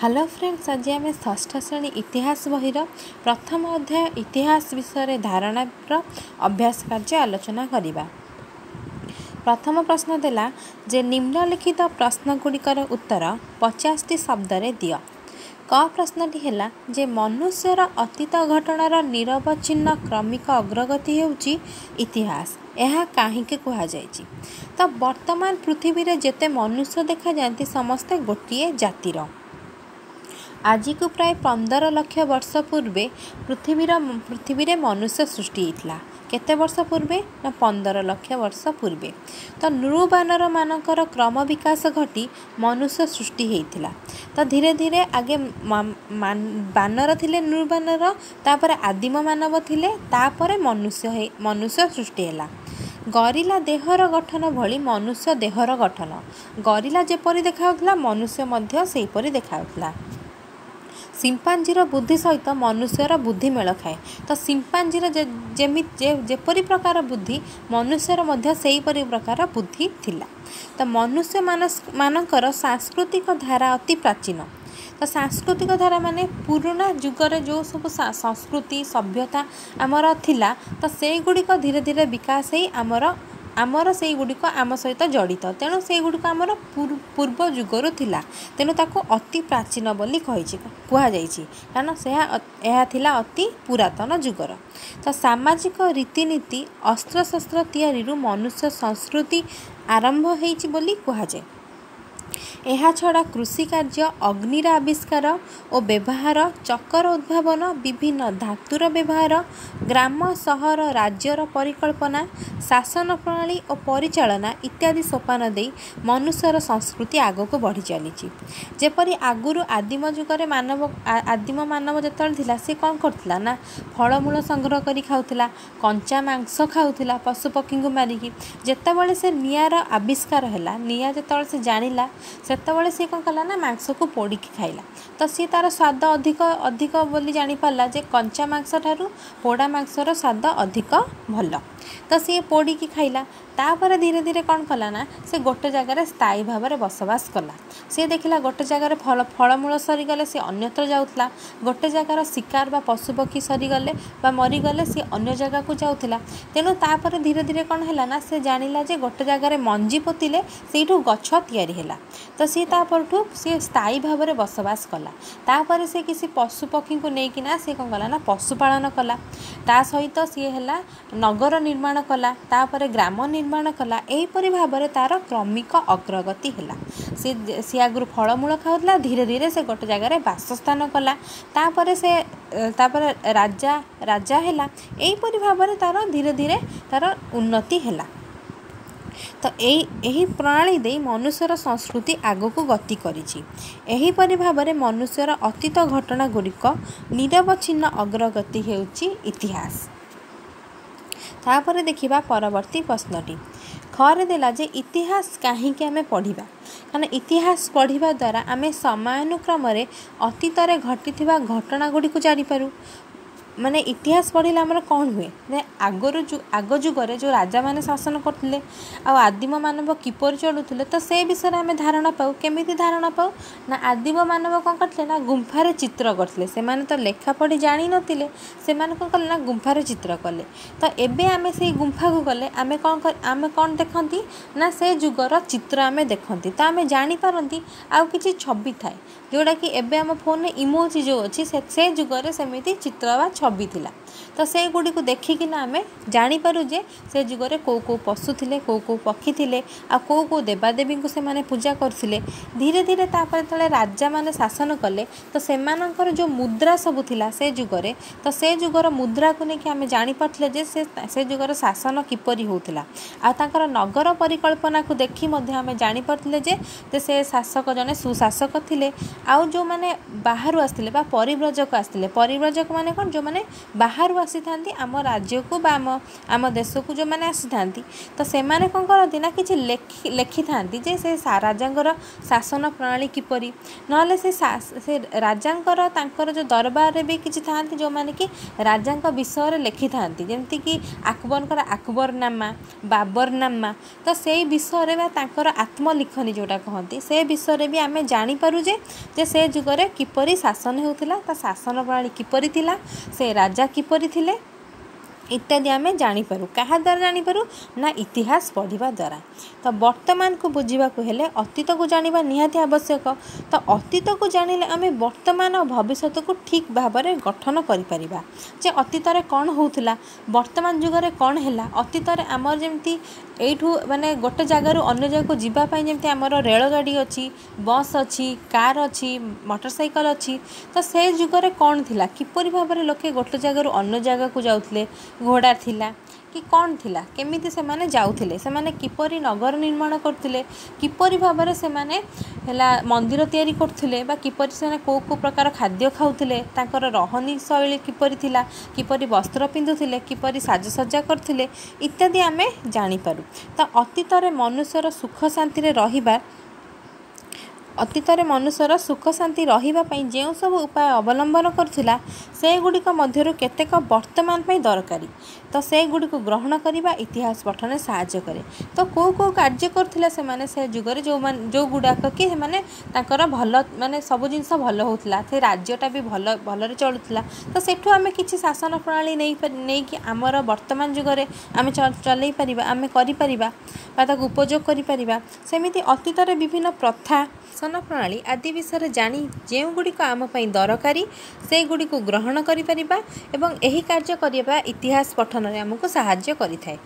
Hello friends ଆଜି ଆମେ ଷଷ୍ଠ ଶ୍ରେଣୀ ଇତିହାସ ବହିର ପ୍ରଥମ ଅଧ୍ୟାୟ ଇତିହାସ ବିଷୟରେ ଧାରଣାର ଅଭ୍ୟାସ କାର୍ଯ୍ୟ ଆଲୋଚନା କରିବା। ପ୍ରଥମ ପ୍ରଶ୍ନ ଦେଲା ଯେ ନିମ୍ନଲିଖିତ ପ୍ରଶ୍ନଗୁଡ଼ିକର ଉତ୍ତର ପଚାଶଟି ଶବ୍ଦରେ ଦିଅ। କ ପ୍ରଶ୍ନଟି ହେଲା ଯେ ମନୁଷ୍ୟର ଅତୀତ ଘଟଣାର ନିରବଚ୍ଛିନ୍ନ କ୍ରମିକ ଅଗ୍ରଗତି ହେଉଛି ଇତିହାସ। ଏହା କାହିଁକି କୁହାଯାଇଛି? ତ ବର୍ତ୍ତମାନ ପୃଥିବୀରେ ଯେତେ ମନୁଷ୍ୟ ଦେଖାଯାଆନ୍ତି ସମସ୍ତେ ଗୋଟିଏ ଜାତିର। ଆଜିକୁ ପ୍ରାୟ ପନ୍ଦର ଲକ୍ଷ ବର୍ଷ ପୂର୍ବେ ପୃଥିବୀର ପୃଥିବୀରେ ମନୁଷ୍ୟ ସୃଷ୍ଟି ହେଇଥିଲା। କେତେ ବର୍ଷ ପୂର୍ବେ? ନା ପନ୍ଦର ଲକ୍ଷ ବର୍ଷ ପୂର୍ବେ। ତ ନୃବାନରମାନଙ୍କର କ୍ରମ ବିକାଶ ଘଟି ମନୁଷ୍ୟ ସୃଷ୍ଟି ହେଇଥିଲା। ତ ଧୀରେ ଧୀରେ ଆଗେ ବାନର ଥିଲେ ନୃବାନର ତାପରେ ଆଦିମ ମାନବ ଥିଲେ ତାପରେ ମନୁଷ୍ୟ ମନୁଷ୍ୟ ସୃଷ୍ଟି ହେଲା। ଗରିଲା ଦେହର ଗଠନ ଭଳି ମନୁଷ୍ୟ ଦେହର ଗଠନ। ଗରିଲା ଯେପରି ଦେଖାଯାଉଥିଲା ମନୁଷ୍ୟ ମଧ୍ୟ ସେହିପରି ଦେଖାଯାଉଥିଲା। ସିମ୍ପାଞ୍ଜିର ବୁଦ୍ଧି ସହିତ ମନୁଷ୍ୟର ବୁଦ୍ଧି ମେଳ ଖାଏ। ତ ସିମ୍ପାଞ୍ଜିର ଯେମିତି ଯେପରି ପ୍ରକାର ବୁଦ୍ଧି ମନୁଷ୍ୟର ମଧ୍ୟ ସେହିପରି ପ୍ରକାର ବୁଦ୍ଧି ଥିଲା। ତ ମନୁଷ୍ୟ ମାନଙ୍କର ସାଂସ୍କୃତିକ ଧାରା ଅତି ପ୍ରାଚୀନ। ତ ସାଂସ୍କୃତିକ ଧାରା ମାନେ ପୁରୁଣା ଯୁଗରେ ଯେଉଁ ସବୁ ସଂସ୍କୃତି ସଭ୍ୟତା ଆମର ଥିଲା ତ ସେଇଗୁଡ଼ିକ ଧୀରେ ଧୀରେ ବିକାଶ ହେଇ ଆମର ଆମର ସେଇଗୁଡ଼ିକ ଆମ ସହିତ ଜଡ଼ିତ। ତେଣୁ ସେଇଗୁଡ଼ିକ ଆମର ପୂର୍ବ ଯୁଗରୁ ଥିଲା। ତେଣୁ ତାକୁ ଅତି ପ୍ରାଚୀନ ବୋଲି କହିଛି କୁହାଯାଇଛି। କାରଣ ସେ ଏହା ଥିଲା ଅତି ପୁରାତନ ଯୁଗର। ତ ସାମାଜିକ ରୀତିନୀତି ଅସ୍ତ୍ରଶସ୍ତ୍ର ତିଆରିରୁ ମନୁଷ୍ୟ ସଂସ୍କୃତି ଆରମ୍ଭ ହେଇଛି ବୋଲି କୁହାଯାଏ। ଏହାଛଡ଼ା କୃଷିକାର୍ଯ୍ୟ ଅଗ୍ନିର ଆବିଷ୍କାର ଓ ବ୍ୟବହାର ଚକର ଉଦ୍ଭାବନ ବିଭିନ୍ନ ଧାତୁର ବ୍ୟବହାର ଗ୍ରାମ ସହର ରାଜ୍ୟର ପରିକଳ୍ପନା ଶାସନ ପ୍ରଣାଳୀ ଓ ପରିଚାଳନା ଇତ୍ୟାଦି ସୋପାନ ଦେଇ ମନୁଷ୍ୟର ସଂସ୍କୃତି ଆଗକୁ ବଢ଼ି ଚାଲିଛି। ଯେପରି ଆଗରୁ ଆଦିମ ଯୁଗରେ ମାନବ ଆଦିମ ମାନବ ଯେତେବେଳେ ଥିଲା ସେ କ'ଣ କରୁଥିଲା ନା ଫଳମୂଳ ସଂଗ୍ରହ କରି ଖାଉଥିଲା କଞ୍ଚା ମାଂସ ଖାଉଥିଲା ପଶୁପକ୍ଷୀଙ୍କୁ ମାରିକି। ଯେତେବେଳେ ସେ ନିଆଁର ଆବିଷ୍କାର ହେଲା ନିଆଁ ଯେତେବେଳେ ସେ ଜାଣିଲା ସେତେବେଳେ ସିଏ କ'ଣ କଲା ନା ମାଂସକୁ ପୋଡ଼ିକି ଖାଇଲା। ତ ସିଏ ତା'ର ସ୍ୱାଦ ଅଧିକ ଅଧିକ ବୋଲି ଜାଣିପାରିଲା ଯେ କଞ୍ଚା ମାଂସ ଠାରୁ ପୋଡ଼ା ମାଂସର ସ୍ୱାଦ ଅଧିକ ଭଲ। ତ ସିଏ ପୋଡ଼ିକି ଖାଇଲା। ତାପରେ ଧୀରେ ଧୀରେ କ'ଣ କଲା ନା ସେ ଗୋଟେ ଜାଗାରେ ସ୍ଥାୟୀ ଭାବରେ ବସବାସ କଲା। ସିଏ ଦେଖିଲା ଗୋଟେ ଜାଗାରେ ଫଳ ଫଳମୂଳ ସରିଗଲେ ସେ ଅନ୍ୟତ୍ର ଯାଉଥିଲା। ଗୋଟେ ଜାଗାର ଶିକାର ବା ପଶୁପକ୍ଷୀ ସରିଗଲେ ବା ମରିଗଲେ ସିଏ ଅନ୍ୟ ଜାଗାକୁ ଯାଉଥିଲା। ତେଣୁ ତାପରେ ଧୀରେ ଧୀରେ କ'ଣ ହେଲା ନା ସେ ଜାଣିଲା ଯେ ଗୋଟେ ଜାଗାରେ ମଞ୍ଜି ପୋତିଲେ ସେଇଠୁ ଗଛ ତିଆରି ହେଲା। ତ ସିଏ ତାପରଠୁ ସିଏ ସ୍ଥାୟୀ ଭାବରେ ବସବାସ କଲା। ତାପରେ ସେ କିଛି ପଶୁପକ୍ଷୀଙ୍କୁ ନେଇକିନା ସିଏ କ'ଣ କଲା ନା ପଶୁପାଳନ କଲା। ତା ସହିତ ସିଏ ହେଲା ନଗର ନିର୍ମାଣ କଲା ତାପରେ ଗ୍ରାମ ନିର୍ମାଣ କଲା ଏହିପରି ଭାବରେ ତା'ର କ୍ରମିକ ଅଗ୍ରଗତି ହେଲା। ସେ ସିଏ ଆଗରୁ ଫଳମୂଳ ଖାଉଥିଲା ଧୀରେ ଧୀରେ ସେ ଗୋଟେ ଜାଗାରେ ବାସସ୍ଥାନ କଲା। ତାପରେ ସେ ତାପରେ ରାଜା ରାଜା ହେଲା ଏହିପରି ଭାବରେ ତା'ର ଧୀରେ ଧୀରେ ତା'ର ଉନ୍ନତି ହେଲା। ତ ଏଇ ଏହି ପ୍ରଣାଳୀ ଦେଇ ମନୁଷ୍ୟର ସଂସ୍କୃତି ଆଗକୁ ଗତି କରିଛି। ଏହିପରି ଭାବରେ ମନୁଷ୍ୟର ଅତୀତ ଘଟଣା ଗୁଡ଼ିକ ନିରବଚ୍ଛିନ୍ନ ଅଗ୍ରଗତି ହେଉଛି ଇତିହାସ। ତାପରେ ଦେଖିବା ପରବର୍ତ୍ତୀ ପ୍ରଶ୍ନଟି। ଖରେ ଦେଲା ଯେ ଇତିହାସ କାହିଁକି ଆମେ ପଢ଼ିବା? କାରଣ ଇତିହାସ ପଢ଼ିବା ଦ୍ୱାରା ଆମେ ସମୟାନୁକ୍ରମରେ ଅତୀତରେ ଘଟିଥିବା ଘଟଣା ଗୁଡ଼ିକୁ ଜାଣିପାରୁ। ମାନେ ଇତିହାସ ପଢ଼ିଲେ ଆମର କ'ଣ ହୁଏ? ଯେ ଆଗରୁ ଆଗ ଯୁଗରେ ଯେଉଁ ରାଜାମାନେ ଶାସନ କରୁଥିଲେ ଆଉ ଆଦିମ ମାନବ କିପରି ଚଳୁଥିଲେ ତ ସେ ବିଷୟରେ ଆମେ ଧାରଣା ପାଉ। କେମିତି ଧାରଣା ପାଉ? ନା ଆଦିମ ମାନବ କ'ଣ କରିଥିଲେ? ନା ଗୁମ୍ଫାରେ ଚିତ୍ର କରିଥିଲେ। ସେମାନେ ତ ଲେଖା ପଢ଼ି ଜାଣିନଥିଲେ ସେମାନେ କ'ଣ କଲେ? ନା ଗୁମ୍ଫାରେ ଚିତ୍ର କଲେ। ତ ଏବେ ଆମେ ସେଇ ଗୁମ୍ଫାକୁ ଗଲେ ଆମେ କ'ଣ ଆମେ କ'ଣ ଦେଖନ୍ତି? ନା ସେ ଯୁଗର ଚିତ୍ର ଆମେ ଦେଖନ୍ତି। ତ ଆମେ ଜାଣିପାରନ୍ତି ଆଉ କିଛି ଛବି ଥାଏ। ଯେଉଁଟାକି ଏବେ ଆମ ଫୋନ୍ରେ ଇମୋଜି ଯେଉଁ ଅଛି ସେ ଯୁଗରେ ସେମିତି ଚିତ୍ର ବା ଛବି ଥିଲା ତ ସେଗୁଡ଼ିକୁ ଦେଖିକିନା ଆମେ ଜାଣିପାରୁ ଯେ ସେ ଯୁଗରେ କେଉଁ କେଉଁ ପଶୁ ଥିଲେ କେଉଁ କେଉଁ ପକ୍ଷୀ ଥିଲେ ଆଉ କେଉଁ କେଉଁ ଦେବାଦେବୀଙ୍କୁ ସେମାନେ ପୂଜା କରୁଥିଲେ। ଧୀରେ ଧୀରେ ତାପରେ ଯେତେବେଳେ ରାଜାମାନେ ଶାସନ କଲେ ତ ସେମାନଙ୍କର ଯେଉଁ ମୁଦ୍ରା ସବୁ ଥିଲା ସେ ଯୁଗରେ ତ ସେ ଯୁଗର ମୁଦ୍ରାକୁ ନେଇକି ଆମେ ଜାଣିପାରୁଥିଲେ ଯେ ସେ ସେ ଯୁଗର ଶାସନ କିପରି ହେଉଥିଲା। ଆଉ ତାଙ୍କର ନଗର ପରିକଳ୍ପନାକୁ ଦେଖି ମଧ୍ୟ ଆମେ ଜାଣିପାରୁଥିଲେ ଯେ ସେ ଶାସକ ଜଣେ ସୁଶାସକ ଥିଲେ। ଆଉ ଯେଉଁମାନେ ବାହାରୁ ଆସିଥିଲେ ବା ପରିବ୍ରଜକ ଆସିଥିଲେ ପରିବ୍ରଜକ ମାନେ କ'ଣ? ଯେଉଁମାନେ ଯେଉଁମାନେ ବାହାରୁ ଆସିଥାନ୍ତି ଆମ ରାଜ୍ୟକୁ ବା ଆମ ଆମ ଦେଶକୁ ଯେଉଁମାନେ ଆସିଥାନ୍ତି ତ ସେମାନେ କ'ଣ କରନ୍ତି ନା କିଛି ଲେଖି ଲେଖିଥାନ୍ତି ଯେ ସେ ରାଜାଙ୍କର ଶାସନ ପ୍ରଣାଳୀ କିପରି। ନହେଲେ ସେ ସେ ରାଜାଙ୍କର ତାଙ୍କର ଯେଉଁ ଦରବାରରେ ବି କିଛି ଥାଆନ୍ତି ଯେଉଁମାନେ କି ରାଜାଙ୍କ ବିଷୟରେ ଲେଖିଥାନ୍ତି ଯେମିତିକି ଆକବରଙ୍କର ଆକବରନାମା ବାବରନାମା ତ ସେଇ ବିଷୟରେ ବା ତାଙ୍କର ଆତ୍ମଲିଖନୀ ଯେଉଁଟା କହନ୍ତି ସେ ବିଷୟରେ ବି ଆମେ ଜାଣିପାରୁ ଯେ ଯେ ସେ ଯୁଗରେ କିପରି ଶାସନ ହେଉଥିଲା ତା ଶାସନ ପ୍ରଣାଳୀ କିପରି ଥିଲା ସେ ରାଜା କିପରି ଥିଲେ? ଇତ୍ୟାଦି ଆମେ ଜାଣିପାରୁ। କାହା ଦ୍ୱାରା ଜାଣିପାରୁ? ନା ଇତିହାସ ପଢ଼ିବା ଦ୍ୱାରା। ତ ବର୍ତ୍ତମାନକୁ ବୁଝିବାକୁ ହେଲେ ଅତୀତକୁ ଜାଣିବା ନିହାତି ଆବଶ୍ୟକ। ତ ଅତୀତକୁ ଜାଣିଲେ ଆମେ ବର୍ତ୍ତମାନ ଓ ଭବିଷ୍ୟତକୁ ଠିକ୍ ଭାବରେ ଗଠନ କରିପାରିବା। ଯେ ଅତୀତରେ କ'ଣ ହେଉଥିଲା? ବର୍ତ୍ତମାନ ଯୁଗରେ କ'ଣ ହେଲା? ଅତୀତରେ ଆମର ଯେମିତି ଏଇଠୁ ମାନେ ଗୋଟେ ଜାଗାରୁ ଅନ୍ୟ ଜାଗାକୁ ଯିବା ପାଇଁ ଯେମିତି ଆମର ରେଳଗାଡ଼ି ଅଛି ବସ୍ ଅଛି କାର୍ ଅଛି ମୋଟର ସାଇକେଲ ଅଛି ତ ସେ ଯୁଗରେ କ'ଣ ଥିଲା? କିପରି ଭାବରେ ଲୋକେ ଗୋଟେ ଜାଗାରୁ ଅନ୍ୟ ଜାଗାକୁ ଯାଉଥିଲେ? ଘୋଡ଼ା ଥିଲା କି କ'ଣ ଥିଲା? କେମିତି ସେମାନେ ଯାଉଥିଲେ? ସେମାନେ କିପରି ନଗର ନିର୍ମାଣ କରୁଥିଲେ? କିପରି ଭାବରେ ସେମାନେ ହେଲା ମନ୍ଦିର ତିଆରି କରୁଥିଲେ ବା କିପରି ସେମାନେ କେଉଁ କେଉଁ ପ୍ରକାର ଖାଦ୍ୟ ଖାଉଥିଲେ? ତାଙ୍କର ରହଣି ଶୈଳୀ କିପରି ଥିଲା? କିପରି ବସ୍ତ୍ର ପିନ୍ଧୁଥିଲେ? କିପରି ସାଜସଜ୍ଜା କରୁଥିଲେ? ଇତ୍ୟାଦି ଆମେ ଜାଣିପାରୁ। ତ ଅତୀତରେ ମନୁଷ୍ୟର ସୁଖ ଶାନ୍ତିରେ ରହିବା ଅତୀତରେ ମନୁଷ୍ୟର ସୁଖ ଶାନ୍ତି ରହିବା ପାଇଁ ଯେଉଁ ସବୁ ଉପାୟ ଅବଲମ୍ବନ କରୁଥିଲା ସେଗୁଡ଼ିକ ମଧ୍ୟରୁ କେତେକ ବର୍ତ୍ତମାନ ପାଇଁ ଦରକାରୀ। ତ ସେଗୁଡ଼ିକୁ ଗ୍ରହଣ କରିବା ଇତିହାସ ପଠନରେ ସାହାଯ୍ୟ କରେ। ତ କେଉଁ କେଉଁ କାର୍ଯ୍ୟ କରୁଥିଲେ ସେମାନେ ସେ ଯୁଗରେ ଯେଉଁମାନେ ଯେଉଁ ଗୁଡ଼ାକ କି ସେମାନେ ତାଙ୍କର ଭଲ ମାନେ ସବୁ ଜିନିଷ ଭଲ ହେଉଥିଲା ସେ ରାଜ୍ୟଟା ବି ଭଲ ଭଲରେ ଚଳୁଥିଲା। ତ ସେଠୁ ଆମେ କିଛି ଶାସନ ପ୍ରଣାଳୀ ନେଇ ନେଇକି ଆମର ବର୍ତ୍ତମାନ ଯୁଗରେ ଆମେ ଚଲେଇ ପାରିବା ଆମେ କରିପାରିବା ବା ତାକୁ ଉପଯୋଗ କରିପାରିବା ସେମିତି ଅତୀତରେ ବିଭିନ୍ନ ପ୍ରଥା ଶାସନ ପ୍ରଣାଳୀ ଆଦି ବିଷୟରେ ଜାଣି ଯେଉଁଗୁଡ଼ିକ ଆମ ପାଇଁ ଦରକାରୀ ସେଗୁଡ଼ିକୁ ଗ୍ରହଣ କରିପାରିବା ଏବଂ ଏହି କାର୍ଯ୍ୟ କରିବା ଇତିହାସ ପଠନରେ ଆମକୁ ସାହାଯ୍ୟ କରିଥାଏ।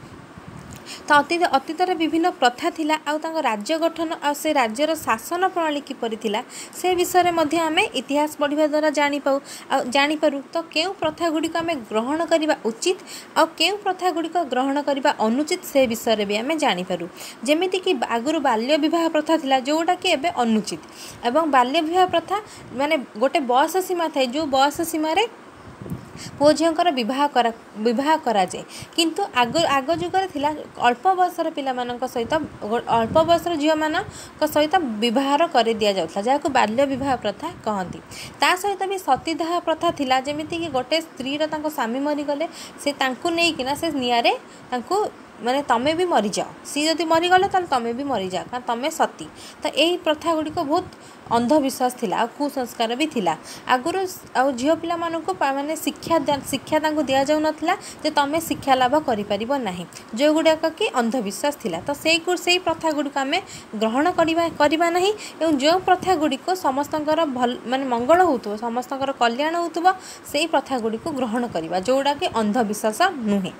ତ ଅତୀତ ଅତୀତରେ ବିଭିନ୍ନ ପ୍ରଥା ଥିଲା ଆଉ ତାଙ୍କ ରାଜ୍ୟ ଗଠନ ଆଉ ସେ ରାଜ୍ୟର ଶାସନ ପ୍ରଣାଳୀ କିପରି ଥିଲା ସେ ବିଷୟରେ ମଧ୍ୟ ଆମେ ଇତିହାସ ପଢ଼ିବା ଦ୍ୱାରା ଜାଣିପାଉ ଆଉ ଜାଣିପାରୁ। ତ କେଉଁ ପ୍ରଥା ଗୁଡ଼ିକ ଆମେ ଗ୍ରହଣ କରିବା ଉଚିତ ଆଉ କେଉଁ ପ୍ରଥା ଗୁଡ଼ିକ ଗ୍ରହଣ କରିବା ଅନୁଚିତ ସେ ବିଷୟରେ ବି ଆମେ ଜାଣିପାରୁ। ଯେମିତିକି ଆଗରୁ ବାଲ୍ୟ ବିବାହ ପ୍ରଥା ଥିଲା ଯେଉଁଟାକି ଏବେ ଅନୁଚିତ। ଏବଂ ବାଲ୍ୟ ବିବାହ ପ୍ରଥା ମାନେ ଗୋଟେ ବୟସ ସୀମା ଥାଏ ଯେଉଁ ବୟସ ସୀମାରେ ପୁଅ ଝିଅଙ୍କର ବିବାହ କରା ବିବାହ କରାଯାଏ। କିନ୍ତୁ ଆଗ ଆଗ ଯୁଗରେ ଥିଲା ଅଳ୍ପ ବୟସର ପିଲାମାନଙ୍କ ସହିତ ଅଳ୍ପ ବୟସର ଝିଅମାନଙ୍କ ସହିତ ବିବାହର କରିଦିଆଯାଉଥିଲା ଯାହାକୁ ବାଲ୍ୟ ବିବାହ ପ୍ରଥା କହନ୍ତି। ତା ସହିତ ବି ସତୀଦାହ ପ୍ରଥା ଥିଲା ଯେମିତିକି ଗୋଟେ ସ୍ତ୍ରୀର ତାଙ୍କ ସ୍ୱାମୀ ମରିଗଲେ ସେ ତାଙ୍କୁ ନେଇକିନା ସେ ନିଆଁରେ ତାଙ୍କୁ ମାନେ ତୁମେ ବି ମରିଯାଅ ସିଏ ଯଦି ମରିଗଲେ ତାହେଲେ ତୁମେ ବି ମରିଯାଅ କାରଣ ତୁମେ ସତୀ ତ ଏହି ପ୍ରଥା ଗୁଡ଼ିକ ବହୁତ ଅନ୍ଧବିଶ୍ୱାସ ଥିଲା ଆଉ କୁସଂସ୍କାର ବି ଥିଲା ଆଗରୁ ଆଉ ଝିଅ ପିଲାମାନଙ୍କୁ ମାନେ ଶିକ୍ଷା ଶିକ୍ଷା ତାଙ୍କୁ ଦିଆଯାଉନଥିଲା ଯେ ତୁମେ ଶିକ୍ଷା ଲାଭ କରିପାରିବ ନାହିଁ ଯେଉଁଗୁଡ଼ାକ କି ଅନ୍ଧବିଶ୍ୱାସ ଥିଲା ତ ସେଇ ସେଇ ପ୍ରଥା ଗୁଡ଼ିକ ଆମେ ଗ୍ରହଣ କରିବା କରିବା ନାହିଁ ଏବଂ ଯେଉଁ ପ୍ରଥା ଗୁଡ଼ିକୁ ସମସ୍ତଙ୍କର ଭଲ ମାନେ ମଙ୍ଗଳ ହେଉଥିବ ସମସ୍ତଙ୍କର କଲ୍ୟାଣ ହେଉଥିବ ସେଇ ପ୍ରଥା ଗୁଡ଼ିକୁ ଗ୍ରହଣ କରିବା ଯେଉଁଗୁଡ଼ାକି ଅନ୍ଧବିଶ୍ୱାସ ନୁହେଁ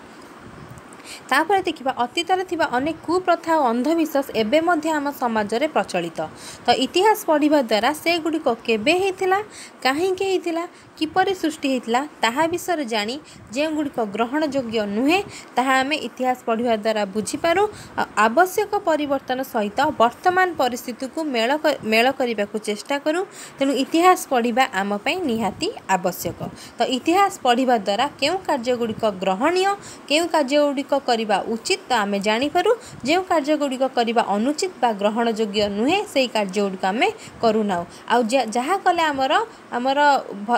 ତାପରେ ଦେଖିବା ଅତୀତରେ ଥିବା ଅନେକ କୁପ୍ରଥା ଓ ଅନ୍ଧବିଶ୍ୱାସ ଏବେ ମଧ୍ୟ ଆମ ସମାଜରେ ପ୍ରଚଳିତ। ତ ଇତିହାସ ପଢ଼ିବା ଦ୍ୱାରା ସେଗୁଡ଼ିକ କେବେ ହେଇଥିଲା କାହିଁକି ହେଇଥିଲା କିପରି ସୃଷ୍ଟି ହେଇଥିଲା ତାହା ବିଷୟରେ ଜାଣି ଯେଉଁଗୁଡ଼ିକ ଗ୍ରହଣଯୋଗ୍ୟ ନୁହେଁ ତାହା ଆମେ ଇତିହାସ ପଢ଼ିବା ଦ୍ୱାରା ବୁଝିପାରୁ। ଆଉ ଆବଶ୍ୟକ ପରିବର୍ତ୍ତନ ସହିତ ବର୍ତ୍ତମାନ ପରିସ୍ଥିତିକୁ ମେଳ ମେଳ କରିବାକୁ ଚେଷ୍ଟା କରୁ। ତେଣୁ ଇତିହାସ ପଢ଼ିବା ଆମ ପାଇଁ ନିହାତି ଆବଶ୍ୟକ। ତ ଇତିହାସ ପଢ଼ିବା ଦ୍ୱାରା କେଉଁ କାର୍ଯ୍ୟଗୁଡ଼ିକ ଗ୍ରହଣୀୟ କେଉଁ କାର୍ଯ୍ୟଗୁଡ଼ିକ କରିବା ଉଚିତ ତ ଆମେ ଜାଣିପାରୁ ଯେଉଁ କାର୍ଯ୍ୟଗୁଡ଼ିକ କରିବା ଅନୁଚିତ ବା ଗ୍ରହଣଯୋଗ୍ୟ ନୁହେଁ ସେହି କାର୍ଯ୍ୟଗୁଡ଼ିକ ଆମେ କରୁନାହୁଁ। ଆଉ ଯାହା କଲେ ଆମର ଆମର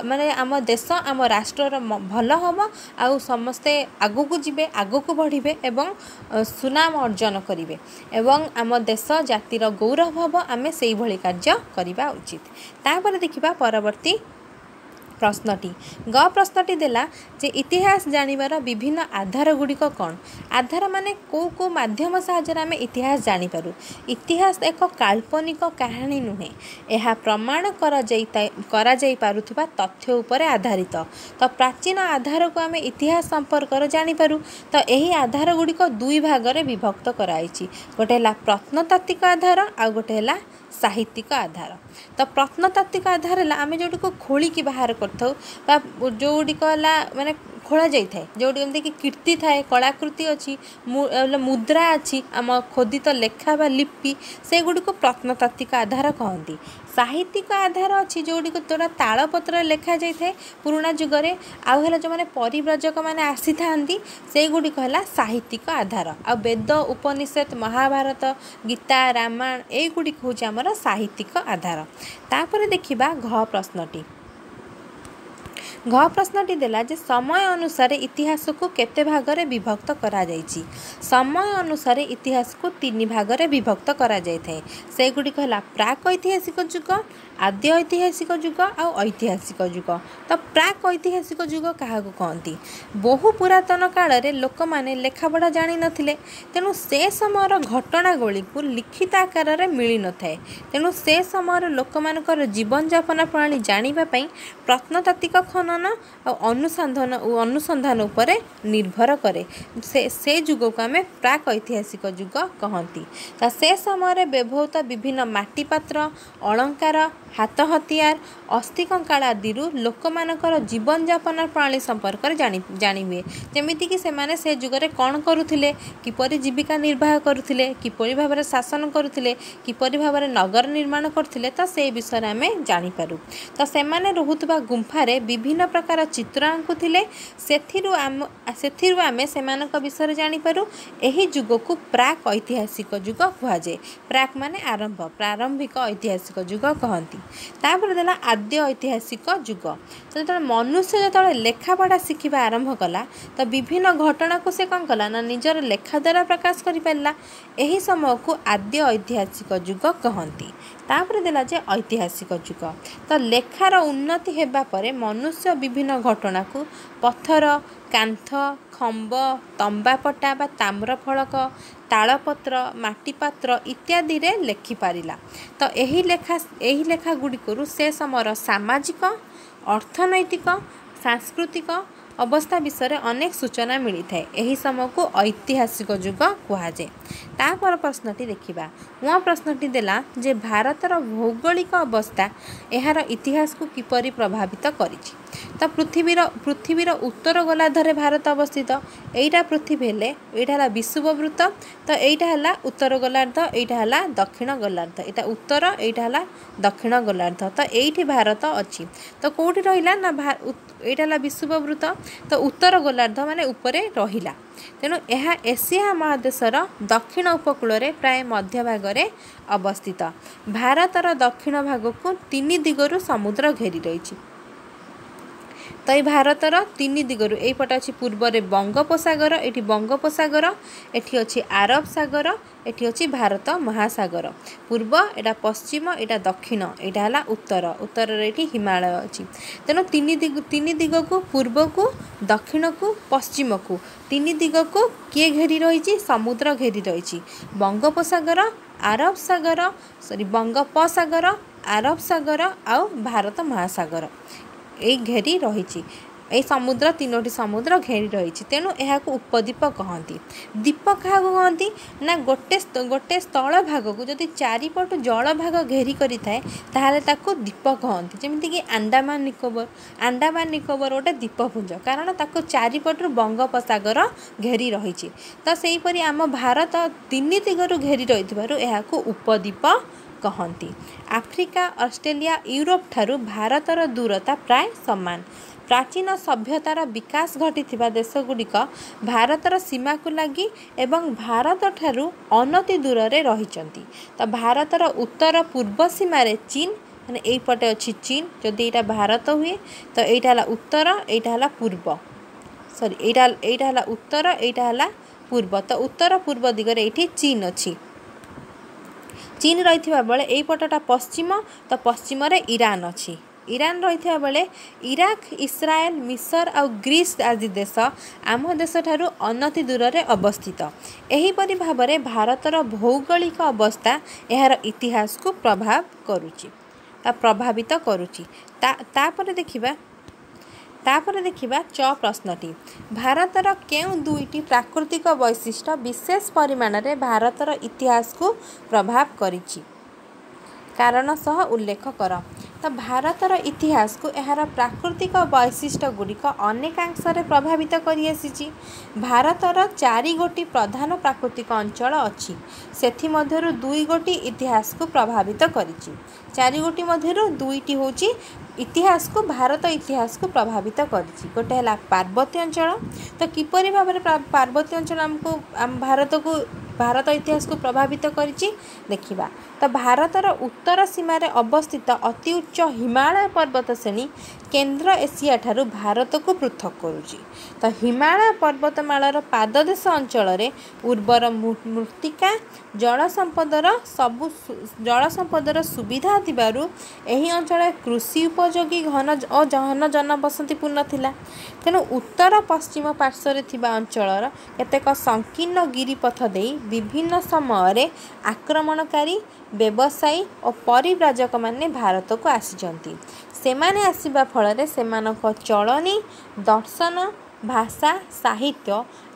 ମାନେ ଆମ ଦେଶ ଆମ ରାଷ୍ଟ୍ରର ଭଲ ହେବ ଆଉ ସମସ୍ତେ ଆଗକୁ ଯିବେ ଆଗକୁ ବଢ଼ିବେ ଏବଂ ସୁନାମ ଅର୍ଜନ କରିବେ। ଏବଂ ଆମ ଦେଶ ଜାତିର ଗୌରବ ହେବ ଆମେ ସେଇଭଳି କାର୍ଯ୍ୟ କରିବା ଉଚିତ। ତାପରେ ଦେଖିବା ପରବର୍ତ୍ତୀ ପ୍ରଶ୍ନଟି ଗ ପ୍ରଶ୍ନଟି ଦେଲା ଯେ ଇତିହାସ ଜାଣିବାର ବିଭିନ୍ନ ଆଧାର ଗୁଡ଼ିକ କ'ଣ? ଆଧାର ମାନେ କେଉଁ କେଉଁ ମାଧ୍ୟମ ସାହାଯ୍ୟରେ ଆମେ ଇତିହାସ ଜାଣିପାରୁ? ଇତିହାସ ଏକ କାଳ୍ପନିକ କାହାଣୀ ନୁହେଁ। ଏହା ପ୍ରମାଣ କରାଯାଇଥାଏ କରାଯାଇପାରୁଥିବା ତଥ୍ୟ ଉପରେ ଆଧାରିତ। ତ ପ୍ରାଚୀନ ଆଧାରକୁ ଆମେ ଇତିହାସ ସମ୍ପର୍କରେ ଜାଣିପାରୁ। ତ ଏହି ଆଧାର ଗୁଡ଼ିକ ଦୁଇ ଭାଗରେ ବିଭକ୍ତ କରାଯାଇଛି ଗୋଟେ ହେଲା ପ୍ରତ୍ନତାତ୍ତ୍ୱିକ ଆଧାର ଆଉ ଗୋଟେ ହେଲା ସାହିତ୍ୟିକ ଆଧାର। ତ ପ୍ରତ୍ନତାତ୍ତ୍ୱିକ ଆଧାର ହେଲା ଆମେ ଯେଉଁଟିକୁ ଖୋଳିକି ବାହାର କରିଥାଉ ବା ଯେଉଁଗୁଡ଼ିକ ହେଲା ମାନେ ଖୋଳା ଯାଇଥାଏ ଯେଉଁଠି ଏମିତିକି କୀର୍ତ୍ତି ଥାଏ କଳାକୃତି ଅଛି ମୁଦ୍ରା ଅଛି ଆମ ଖୋଦିତ ଲେଖା ବା ଲିପି ସେଗୁଡ଼ିକୁ ପ୍ରତ୍ନତାତ୍ତ୍ୱିକ ଆଧାର କହନ୍ତି। ସାହିତ୍ୟିକ ଆଧାର ଅଛି ଯେଉଁଗୁଡ଼ିକ ଯେଉଁଟା ତାଳପତ୍ରରେ ଲେଖାଯାଇଥାଏ ପୁରୁଣା ଯୁଗରେ। ଆଉ ହେଲା ଯେଉଁମାନେ ପରିବ୍ରଜକମାନେ ଆସିଥାନ୍ତି ସେଇଗୁଡ଼ିକ ହେଲା ସାହିତ୍ୟିକ ଆଧାର। ଆଉ ବେଦ ଉପନିଷେଦ ମହାଭାରତ ଗୀତା ରାମାୟଣ ଏଇଗୁଡ଼ିକ ହେଉଛି ଆମର ସାହିତ୍ୟିକ ଆଧାର। ତାପରେ ଦେଖିବା ଘ ପ୍ରଶ୍ନଟି। ଘ ପ୍ରଶ୍ନଟି ଦେଲା ଯେ ସମୟ ଅନୁସାରେ ଇତିହାସକୁ କେତେ ଭାଗରେ ବିଭକ୍ତ କରାଯାଇଛି? ସମୟ ଅନୁସାରେ ଇତିହାସକୁ ତିନି ଭାଗରେ ବିଭକ୍ତ କରାଯାଇଥାଏ। ସେଗୁଡ଼ିକ ହେଲା ପ୍ରାକ୍ ଐତିହାସିକ ଯୁଗ ଆଦ୍ୟ ଐତିହାସିକ ଯୁଗ ଆଉ ଐତିହାସିକ ଯୁଗ। ତ ପ୍ରାକ୍ ଐତିହାସିକ ଯୁଗ କାହାକୁ କହନ୍ତି? ବହୁ ପୁରାତନ କାଳରେ ଲୋକମାନେ ଲେଖାପଢ଼ା ଜାଣିନଥିଲେ ତେଣୁ ସେ ସମୟର ଘଟଣାବଳୀକୁ ଲିଖିତ ଆକାରରେ ମିଳିନଥାଏ ତେଣୁ ସେ ସମୟର ଲୋକମାନଙ୍କର ଜୀବନଯାପନ ପ୍ରଣାଳୀ ଜାଣିବା ପାଇଁ ପ୍ରତ୍ନତାତ୍ତ୍ୱିକ ଖନନ ଆଉ ଅନୁସନ୍ଧାନ ଅନୁସନ୍ଧାନ ଉପରେ ନିର୍ଭର କରେ। ସେ ସେ ଯୁଗକୁ ଆମେ ପ୍ରାକ୍ ଐତିହାସିକ ଯୁଗ କହନ୍ତି। ତ ସେ ସମୟରେ ବ୍ୟବହୃତ ବିଭିନ୍ନ ମାଟି ପାତ୍ର ଅଳଙ୍କାର ହାତ ହତିଆର ଅସ୍ଥି କଙ୍କାଳ ଆଦିରୁ ଲୋକମାନଙ୍କର ଜୀବନଯାପନ ପ୍ରଣାଳୀ ସମ୍ପର୍କରେ ଜାଣି ଜାଣି ହୁଏ ଯେମିତିକି ସେମାନେ ସେ ଯୁଗରେ କ'ଣ କରୁଥିଲେ କିପରି ଜୀବିକା ନିର୍ବାହ କରୁଥିଲେ କିପରି ଭାବରେ ଶାସନ କରୁଥିଲେ କିପରି ଭାବରେ ନଗର ନିର୍ମାଣ କରୁଥିଲେ ତ ସେ ବିଷୟରେ ଆମେ ଜାଣିପାରୁ। ତ ସେମାନେ ରହୁଥିବା ଗୁମ୍ଫାରେ ବିଭିନ୍ନ ପ୍ରକାର ଚିତ୍ର ଆଙ୍କୁଥିଲେ। ସେଥିରୁ ଆମ ସେଥିରୁ ଆମେ ସେମାନଙ୍କ ବିଷୟରେ ଜାଣିପାରୁ। ଏହି ଯୁଗକୁ ପ୍ରାକ୍ ଐତିହାସିକ ଯୁଗ କୁହାଯାଏ। ପ୍ରାକ୍ ମାନେ ଆରମ୍ଭ ପ୍ରାରମ୍ଭିକ ଐତିହାସିକ ଯୁଗ କହନ୍ତି। ତାପରେ ଦେଲା ଆଦ୍ୟ ଐତିହାସିକ ଯୁଗ। ତ ଯେତେବେଳେ ମନୁଷ୍ୟ ଯେତେବେଳେ ଲେଖାପଢ଼ା ଶିଖିବା ଆରମ୍ଭ କଲା ତ ବିଭିନ୍ନ ଘଟଣାକୁ ସେ କ'ଣ କଲା ନା ନିଜର ଲେଖା ଦ୍ୱାରା ପ୍ରକାଶ କରିପାରିଲା। ଏହି ସମୟକୁ ଆଦ୍ୟ ଐତିହାସିକ ଯୁଗ କହନ୍ତି। ତାପରେ ଦେଲା ଯେ ଐତିହାସିକ ଯୁଗ। ତ ଲେଖାର ଉନ୍ନତି ହେବା ପରେ ମନୁଷ୍ୟ ବିଭିନ୍ନ ଘଟଣାକୁ ପଥର କାନ୍ଥ ଖମ୍ବ ତମ୍ବାପଟା ବା ତାମ୍ରଫଳକ ତାଳପତ୍ର ମାଟିପାତ୍ର ଇତ୍ୟାଦିରେ ଲେଖିପାରିଲା। ତ ଏହି ଲେଖା ଏହି ଲେଖା ଗୁଡ଼ିକରୁ ସେ ସମୟର ସାମାଜିକ ଅର୍ଥନୈତିକ ସାଂସ୍କୃତିକ ଅବସ୍ଥା ବିଷୟରେ ଅନେକ ସୂଚନା ମିଳିଥାଏ। ଏହି ସମୟକୁ ଐତିହାସିକ ଯୁଗ କୁହାଯାଏ। ତାପର ପ୍ରଶ୍ନଟି ଦେଖିବା। ନୂଆ ପ୍ରଶ୍ନଟି ଦେଲା ଯେ ଭାରତର ଭୌଗୋଳିକ ଅବସ୍ଥା ଏହାର ଇତିହାସକୁ କିପରି ପ୍ରଭାବିତ କରିଛି? ତ ପୃଥିବୀର ପୃଥିବୀର ଉତ୍ତର ଗୋଲାର୍ଦ୍ଧରେ ଭାରତ ଅବସ୍ଥିତ ଏଇଟା ପୃଥିବୀ ହେଲେ ଏଇଟା ହେଲା ବିଷୁବବୃତ୍ତ ତ ଏଇଟା ହେଲା ଉତ୍ତର ଗୋଲାର୍ଦ୍ଧ ଏଇଟା ହେଲା ଦକ୍ଷିଣ ଗୋଲାର୍ଦ୍ଧ ଏଇଟା ଉତ୍ତର ଏଇଟା ହେଲା ଦକ୍ଷିଣ ଗୋଲାର୍ଦ୍ଧ ତ ଏଇଠି ଭାରତ ଅଛି। ତ କେଉଁଠି ରହିଲା ନା ଏଇଟା ହେଲା ବିଷୁବବୃତ୍ତ ତ ଉତ୍ତର ଗୋଲାର୍ଦ୍ଧ ମାନେ ଉପରେ ରହିଲା। ତେଣୁ ଏହା ଏସିଆ ମହାଦେଶର ଦକ୍ଷିଣ ଉପକୂଳରେ ପ୍ରାୟ ମଧ୍ୟଭାଗରେ ଅବସ୍ଥିତ। ଭାରତର ଦକ୍ଷିଣ ଭାଗକୁ ତିନି ଦିଗରୁ ସମୁଦ୍ର ଘେରି ରହିଛି। ତ ଏଇ ଭାରତର ତିନି ଦିଗରୁ ଏଇପଟେ ଅଛି ପୂର୍ବରେ ବଙ୍ଗୋପସାଗର ଏଠି ବଙ୍ଗୋପସାଗର ଏଠି ଅଛି ଆରବ ସାଗର ଏଠି ଅଛି ଭାରତ ମହାସାଗର। ପୂର୍ବ ଏଇଟା ପଶ୍ଚିମ ଏଇଟା ଦକ୍ଷିଣ ଏଇଟା ହେଲା ଉତ୍ତର ଉତ୍ତରରେ ଏଠି ହିମାଳୟ ଅଛି। ତେଣୁ ତିନି ଦିଗ ତିନି ଦିଗକୁ ପୂର୍ବକୁ ଦକ୍ଷିଣକୁ ପଶ୍ଚିମକୁ ତିନି ଦିଗକୁ କିଏ ଘେରି ରହିଛି? ସମୁଦ୍ର ଘେରି ରହିଛି। ବଙ୍ଗୋପସାଗର ଆରବ ସାଗର ସରି ବଙ୍ଗୋପସାଗର ଆରବ ସାଗର ଆଉ ଭାରତ ମହାସାଗର। ଏଇ ଘେରି ରହିଛି। ଏହି ସମୁଦ୍ର ତିନୋଟି ସମୁଦ୍ର ଘେରି ରହିଛି। ତେଣୁ ଏହାକୁ ଉପଦ୍ୱୀପ କହନ୍ତି। ଦ୍ୱୀପ କାହାକୁ କହନ୍ତି? ନା ଗୋଟେ ଗୋଟେ ସ୍ଥଳ ଭାଗକୁ ଯଦି ଚାରିପଟୁ ଜଳଭାଗ ଘେରି କରିଥାଏ ତାହେଲେ ତାକୁ ଦ୍ୱୀପ କହନ୍ତି। ଯେମିତିକି ଆଣ୍ଡାମାନ ନିକୋବର। ଆଣ୍ଡାମାନ ନିକୋବର ଗୋଟେ ଦ୍ୱୀପପୁଞ୍ଜ। କାରଣ ତାକୁ ଚାରିପଟରୁ ବଙ୍ଗୋପସାଗର ଘେରି ରହିଛି। ତ ସେହିପରି ଆମ ଭାରତ ତିନି ଦିଗରୁ ଘେରି ରହିଥିବାରୁ ଏହାକୁ ଉପଦ୍ୱୀପ କହନ୍ତି। ଆଫ୍ରିକା ଅଷ୍ଟ୍ରେଲିଆ ୟୁରୋପ ଠାରୁ ଭାରତର ଦୂରତା ପ୍ରାୟ ସମାନ। ପ୍ରାଚୀନ ସଭ୍ୟତାର ବିକାଶ ଘଟିଥିବା ଦେଶଗୁଡ଼ିକ ଭାରତର ସୀମାକୁ ଲାଗି ଏବଂ ଭାରତଠାରୁ ଅନତି ଦୂରରେ ରହିଛନ୍ତି। ତ ଭାରତର ଉତ୍ତର ପୂର୍ବ ସୀମାରେ ଚୀନ ମାନେ ଏଇପଟେ ଅଛି ଚୀନ ଯଦି ଏଇଟା ଭାରତ ହୁଏ ତ ଏଇଟା ହେଲା ଉତ୍ତର ଏଇଟା ହେଲା ପୂର୍ବ। ସରି ଏଇଟା ଏଇଟା ହେଲା ଉତ୍ତର ଏଇଟା ହେଲା ପୂର୍ବ। ତ ଉତ୍ତର ପୂର୍ବ ଦିଗରେ ଏଇଠି ଚୀନ ଅଛି। ଚୀନ ରହିଥିବା ବେଳେ ଏଇପଟଟା ପଶ୍ଚିମ ତ ପଶ୍ଚିମରେ ଇରାନ ଅଛି। ଇରାନ ରହିଥିବା ବେଳେ ଇରାକ ଇସ୍ରାଏଲ ମିଶର ଆଉ ଗ୍ରୀସ୍ ଆଦି ଦେଶ ଆମ ଦେଶଠାରୁ ଅନତି ଦୂରରେ ଅବସ୍ଥିତ। ଏହିପରି ଭାବରେ ଭାରତର ଭୌଗୋଳିକ ଅବସ୍ଥା ଏହାର ଇତିହାସକୁ ପ୍ରଭାବ କରୁଛି ବା ପ୍ରଭାବିତ କରୁଛି। ତା ତାପରେ ଦେଖିବା ଚ ପ୍ରଶ୍ନଟି। ଭାରତର କେଉଁ ଦୁଇଟି ପ୍ରାକୃତିକ ବୈଶିଷ୍ଟ୍ୟ ବିଶେଷ ପରିମାଣରେ ଭାରତର ଇତିହାସକୁ ପ୍ରଭାବ କରିଛି? କାରଣ ସହ ଉଲ୍ଲେଖ କର। ତ ଭାରତର ଇତିହାସକୁ ଏହାର ପ୍ରାକୃତିକ ବୈଶିଷ୍ଟ୍ୟଗୁଡ଼ିକ ଅନେକାଂଶରେ ପ୍ରଭାବିତ କରିଆସିଛି। ଭାରତର ଚାରି ଗୋଟି ପ୍ରଧାନ ପ୍ରାକୃତିକ ଅଞ୍ଚଳ ଅଛି। ସେଥିମଧ୍ୟରୁ ଦୁଇ ଗୋଟି ଇତିହାସକୁ ପ୍ରଭାବିତ କରିଛି। ଚାରି ଗୋଟି ମଧ୍ୟରୁ ଦୁଇଟି ହେଉଛି ଇତିହାସକୁ ଭାରତ ଇତିହାସକୁ ପ୍ରଭାବିତ କରିଛି। ଗୋଟେ ହେଲା ପାର୍ବତୀ ଅଞ୍ଚଳ। ତ କିପରି ଭାବରେ ପାର୍ବତୀ ଅଞ୍ଚଳ ଆମକୁ ଆମ ଭାରତକୁ ଭାରତ ଇତିହାସକୁ ପ୍ରଭାବିତ କରିଛି? ଦେଖିବା। ତ ଭାରତର ଉତ୍ତର ସୀମାରେ ଅବସ୍ଥିତ ଅତି ଉଚ୍ଚ ହିମାଳୟ ପର୍ବତ ଶ୍ରେଣୀ କେନ୍ଦ୍ର ଏସିଆ ଠାରୁ ଭାରତକୁ ପୃଥକ କରୁଛି। ତ ହିମାଳୟ ପର୍ବତମାଳାର ପାଦଦେଶ ଅଞ୍ଚଳରେ ଉର୍ବର ମୃତ୍ତିକା ଜଳ ସମ୍ପଦର ସବୁ ଜଳ ସମ୍ପଦର ସୁବିଧା ଥିବାରୁ ଏହି ଅଞ୍ଚଳ କୃଷି ଉପଯୋଗୀ ଘନ ଓ ଘନ ଜନବସତିପୂର୍ଣ୍ଣ ଥିଲା। ତେଣୁ ଉତ୍ତର ପଶ୍ଚିମ ପାର୍ଶ୍ୱରେ ଥିବା ଅଞ୍ଚଳର କେତେକ ସଂକୀର୍ଣ୍ଣ ଗିରିପଥ ଦେଇ ବିଭିନ୍ନ ସମୟରେ ଆକ୍ରମଣକାରୀ ବ୍ୟବସାୟୀ ଓ ପରିବ୍ରାଜକମାନେ ଭାରତକୁ ଆସିଛନ୍ତି। ସେମାନେ ଆସିବା ଫଳରେ ସେମାନଙ୍କ ଚଳଣି ଦର୍ଶନ ଭାଷା ସାହିତ୍ୟ